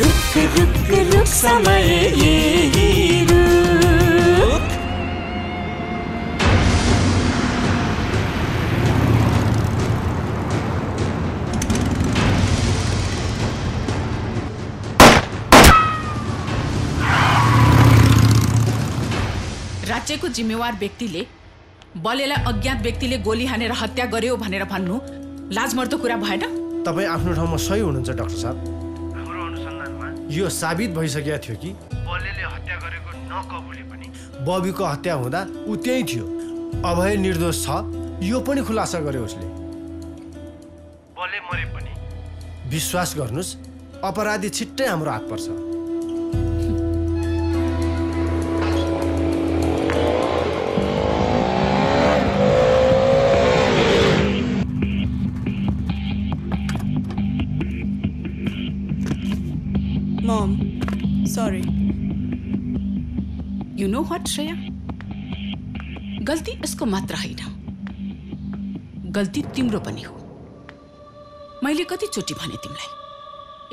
रुक रुक रुक समय रुक राज्यको जिम्मेवार व्यक्तिले बलेलाई अज्ञात व्यक्तिले गोली हानेर हत्या गर्यो भनेर भन्नु लाजमर्दो कुरा भएन तपाईँ आफ्नो ठाउँमा सही हुनुहुन्छ डाक्टर साहब। हाम्रो अनुसन्धानमा यो साबित भइसकेको थियो कि? बलेले हत्या गरेको नकबुले पनि। बबीको हत्या हुँदा ऊ त्यही थियो। अभय निर्दोष छ। यो पनि खुलासा गर्यो उसले। बले मरे पनि। विश्वास गर्नुहोस् अपराधी छिट्टै हाम्रो हात पर्छ। श्रेया गल्ती यसको मात्र होइन। गल्ती तिम्रो पनि हो। मैले कतिचोटि भने तिमीलाई।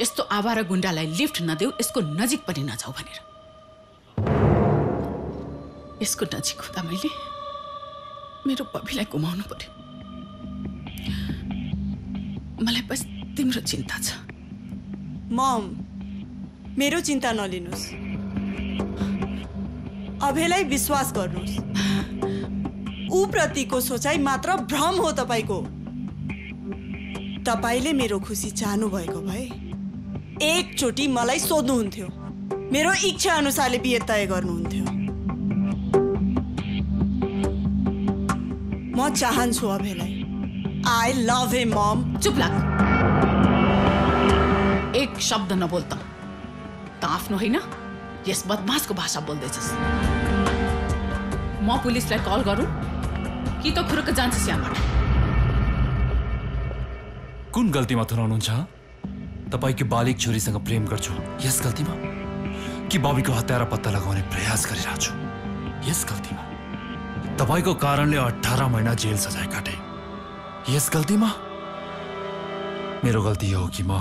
यस्तो आवारा गुन्डालाई लिफ्ट नदेऊ यसको नजिक पनि नजाऊ भनेर। यसको नजिक हुँदा मैले मेरो बबीलाई गुमाउनु पर्यो। मलाई बस तिम्रो चिन्ता छ। मम मेरो चिन्ता नलिनुहोस्। अभेलाई विश्वास गर्नुहोस्। ऊ प्रतिको सोचाइ मात्र भ्रम हो तपाईँको। तपाईँले मेरो खुसी चाहनु भएको भए एकचोटि मलाई सोध्नुहुन्थ्यो। मेरो इच्छा अनुसारले बिहे तय गर्नुहुन्थ्यो। म चाहन्छु अभेलाई आई लभ हे मम चुप लाग। एक शब्द नबोल्त। त आफ्नो होइन? यस बदमासको भाषा बोल्दैछस्। म पुलिसलाई कल गरौँ। कि त खुरुक जान्छस् यहाँबाट? कुन गल्तीमा थुनाउनुहुन्छ तपाईँकी बालिक छोरीसँग प्रेम गर्छु? यस गल्तीमा? कि बबीको हत्या र पत्ता लगाउने प्रयास गरिरहेको छु यस गल्तीमा? तपाईँको कारणले अठार महिना जेल सजाय काटे। यस गल्तीमा? मेरो गल्ती यो हो कि म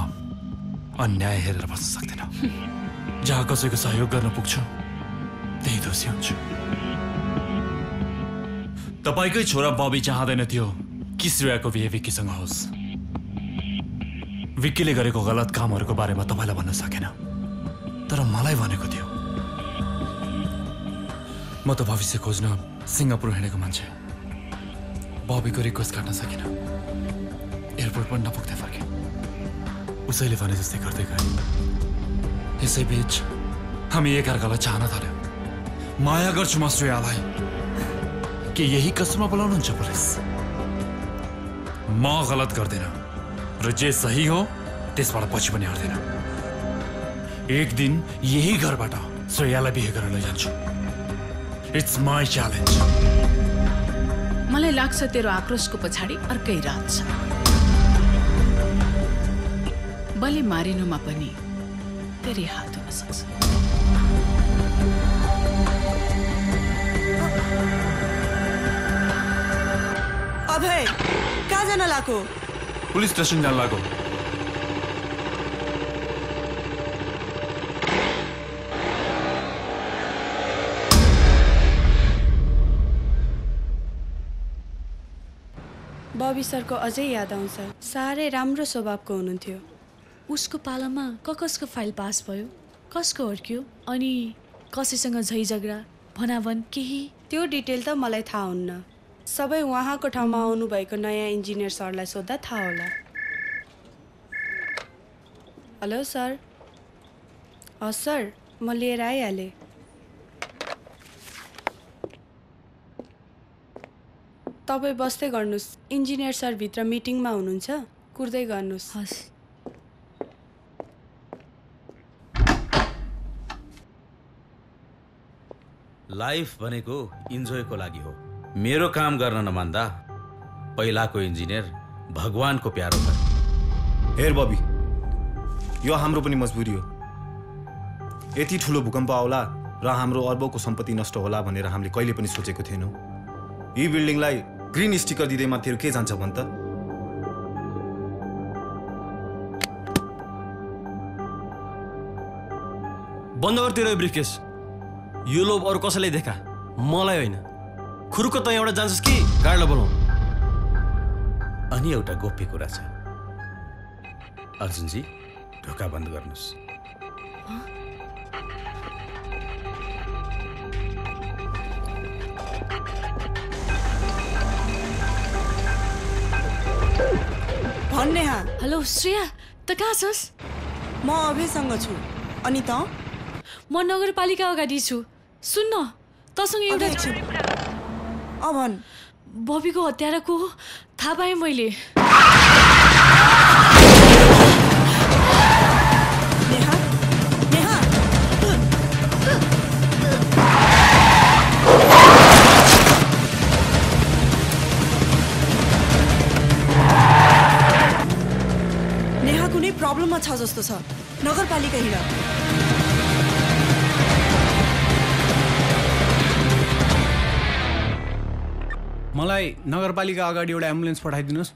अन्याय हेरेर बस्न सक्दिनँ। जहाँ कसैको सहयोग गर्न पुग्छु त्यही दोषी हुन्छु। तपाईँकै छोरा बबी चाहँदैन थियो कि श्रेयाको बिहे विक्कीसँग होस्। विक्कीले गरेको गलत कामहरूको बारेमा तपाईँलाई भन्न सकेन तर मलाई भनेको थियो। म त भविष्य खोज्न सिङ्गापुर हिँडेको मान्छे। बबीको रिक्वेस्ट काट्न सकिनँ। एयरपोर्ट पनि नपुग्दै फर्केँ। उसैले भने जस्तै गर्दै गए। यसैबीच हामी एकअर्कालाई चाहन थाल्यौँ माया गर्छु म श्रेयालाई के यही कसमा बोलाउनुहुन्छ पुलिस। म गलत गर्दिनँ र जे सही हो त्यसबाट पछि पनि हट्दैन एक दिन यही घरबाट श्रेयालाई बिहे गरेर लैजान्छु इट्स माई च्यालेन्ज मलाई लाग्छ तेरो आक्रोशको पछाडि अर्कै रात छ। बलि मारिनुमा पनि तेरै हात हुन सक्छ अभय कहाँ जान लाको पुलिस स्टेसन जान लागो। बबी सरको अझै याद आउँछ। साह्रै राम्रो स्वभावको हुनुहुन्थ्यो। उसको पालामा क कसको फाइल पास भयो? कसको अड्क्यो अनि कसैसँग झैझगडा भनाभन केही? त्यो डिटेल त मलाई थाहा हुन्न। सबै उहाँको ठाउँमा आउनुभएको नयाँ इन्जिनियर सरलाई सोद्धा थाहा होला। Hello sir. हस् सर म लिएर आइहालेँ। तपाईँ बस्दै गर्नुहोस्। इन्जिनियर सर भित्र मिटिङमा हुनुहुन्छ। कुर्दै गर्नुहोस्। हस्। लाइफ भनेको इन्जोयको लागि हो। मेरो काम गर्न नमान्दा पहिलाको इन्जिनियर भगवानको प्यारो भयो हेर बबी यो हाम्रो पनि मजबुरी हो। यति ठुलो भूकम्प आउला र हाम्रो अर्बौँको सम्पत्ति नष्ट होला भनेर हामीले कहिले पनि सोचेको थिएनौँ। यी बिल्डिङलाई ग्रिन स्टिकर दिँदै माथि के जान्छ भन् त? बन्द तेरो ब्रिफकेस यो लोभ अरू कसैलाई देखा? मलाई होइन। खुरुको त एउटा जान्छस् कि गाडीलाई बोलाउँ अनि एउटा गोप्य कुरा छ। अर्जुनजी ढोका बन्द गर्नुहोस्। भन्ने हा हेलो श्रेया त कहाँ छस्? म अभयसँग छु। अनि त? म नगरपालिका अगाडि छु। सुन्न तसँग एउटा अ भन् बबीको हत्यारा को हो? थाहा पाएँ मैले। नेहा कुनै प्रब्लममा छ जस्तो छ। नगरपालिका हिँड। मलाई नगरपालिका अगाडि एउटा एम्बुलेन्स पठाइदिनुहोस्।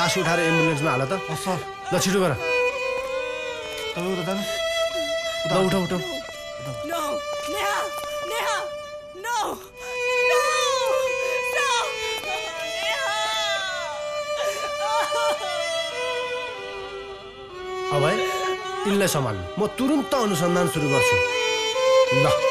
लास उठाएर एम्बुलेन्समा हाल त। सर। ल छिटो गर! Stop! अभय यिनलाई सम्हाल्नु। म तुरुन्त अनुसन्धान सुरु गर्छु। ल।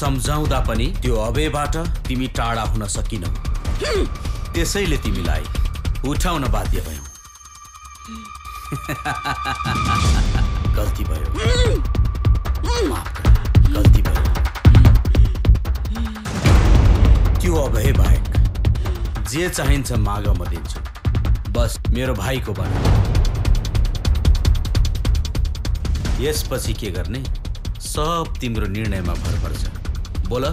सम्झाउँदा पनि त्यो अबेबाट तिमी टाढा हुन सकिनौ। त्यसैले तिमीलाई उठाउन बाध्य भयौ। गल्ती भयो। गल्ती भयो। त्यो अभय बाहेक जे चाहिन्छ माग म दिन्छु। बस मेरो भाइको बन यसपछि के गर्ने? सब तिम्रो निर्णयमा भर पर्छ। बोल।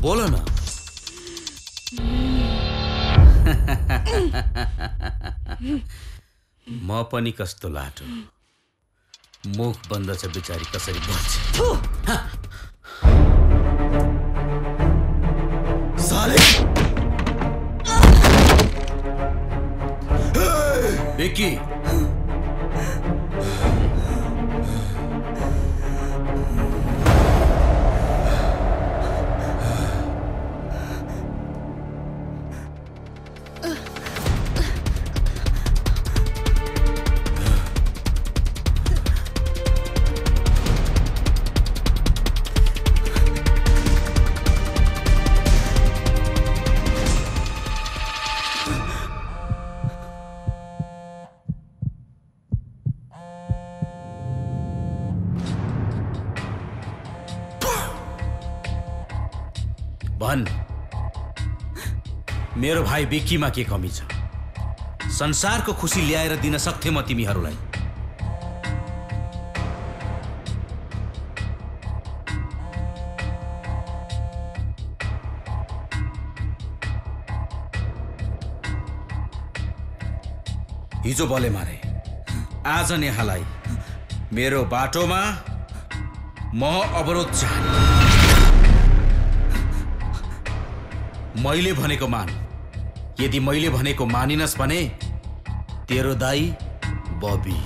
बोल न। म पनि कस्तो लाटो। मुख बन्द छ बिचारी कसरी बोल्छ? विक्कीमा के कमी छ? संसारको खुसी ल्याएर दिन सक्थे म तिमीहरूलाई। हिजो बले मारे आज नेहालाई मेरो बाटोमा म अवरोध चाहने मैले भनेको मान यदि मैले भनेको मानिनस् भने तेरो दाई बबी।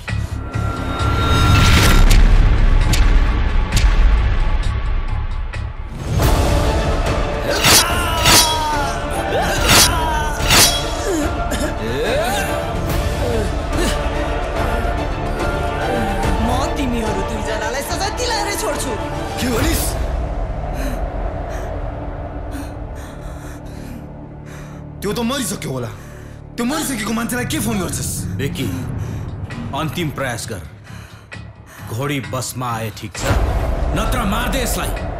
त मरिसक्यो होला त्यो मरिसकेको मान्छेलाई के फोन गर्छस् विकी अन्तिम प्रयास गर घोडी बसमा आए ठिक छ नत्र मार्दे यसलाई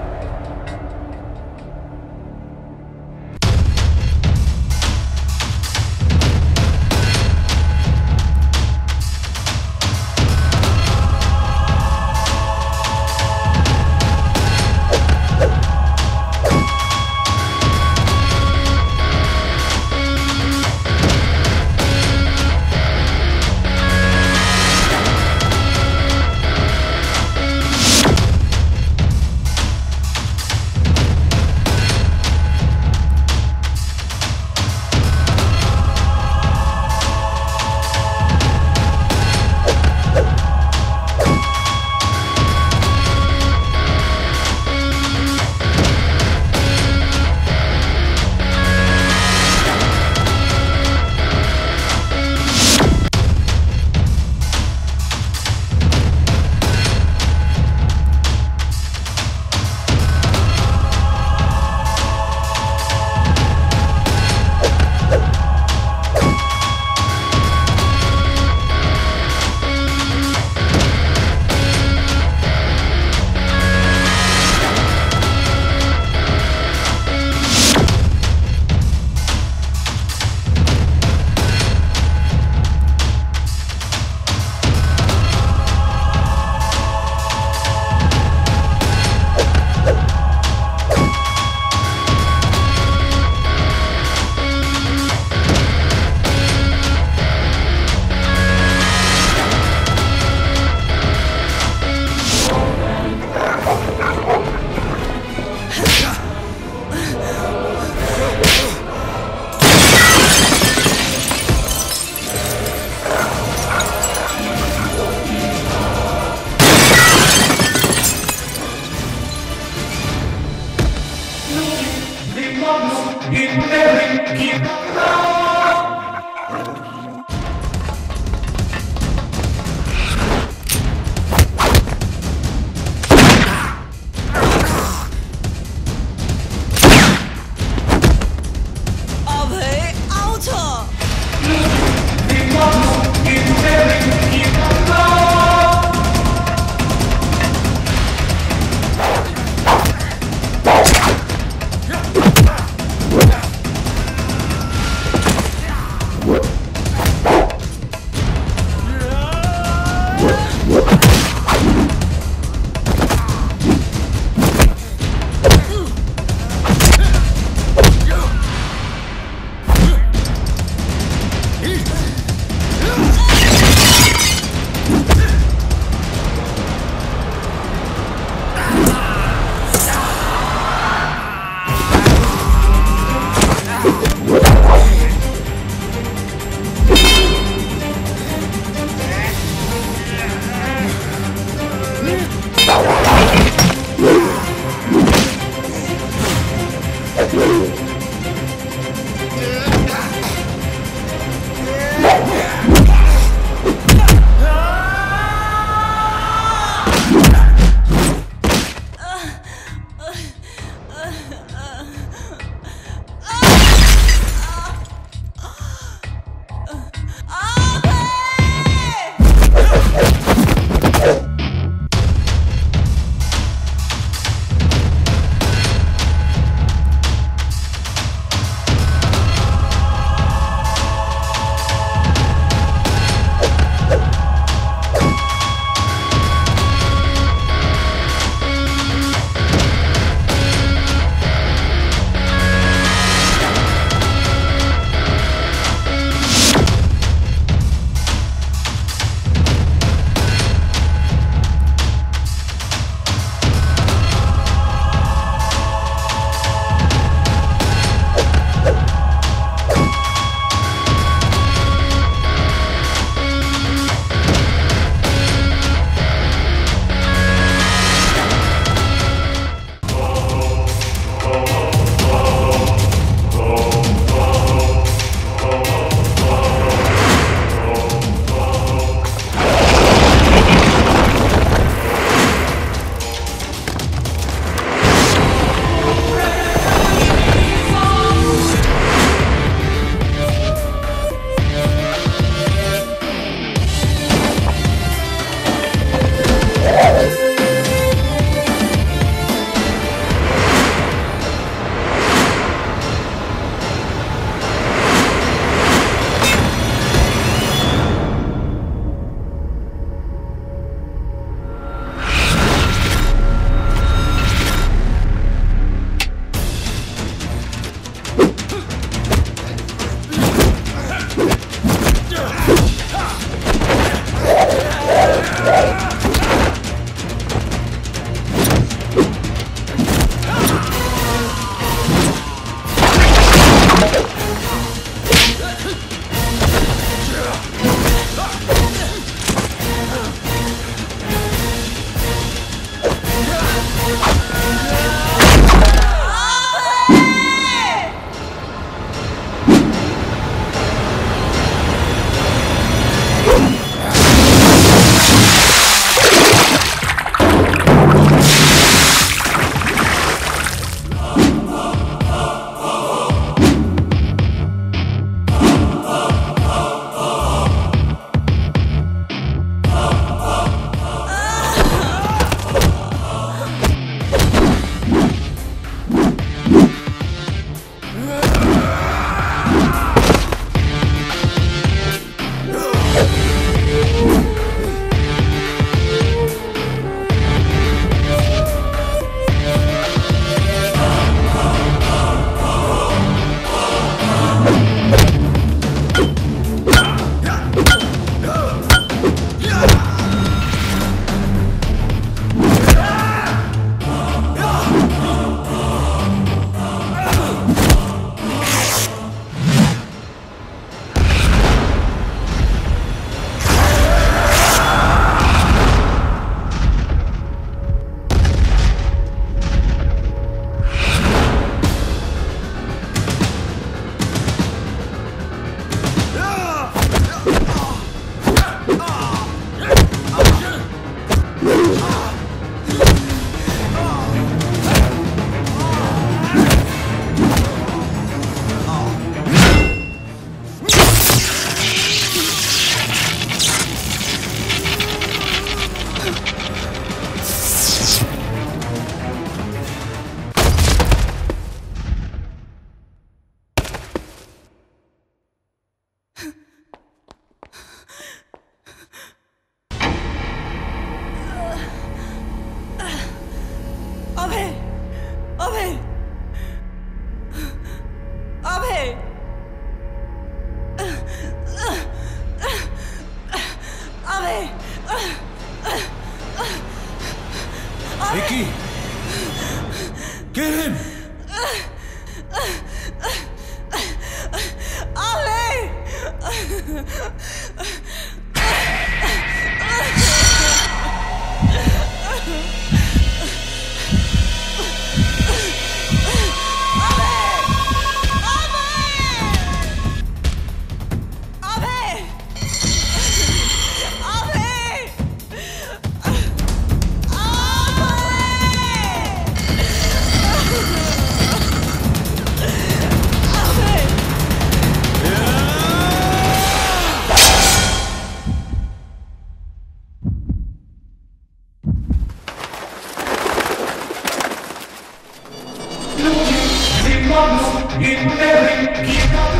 कसले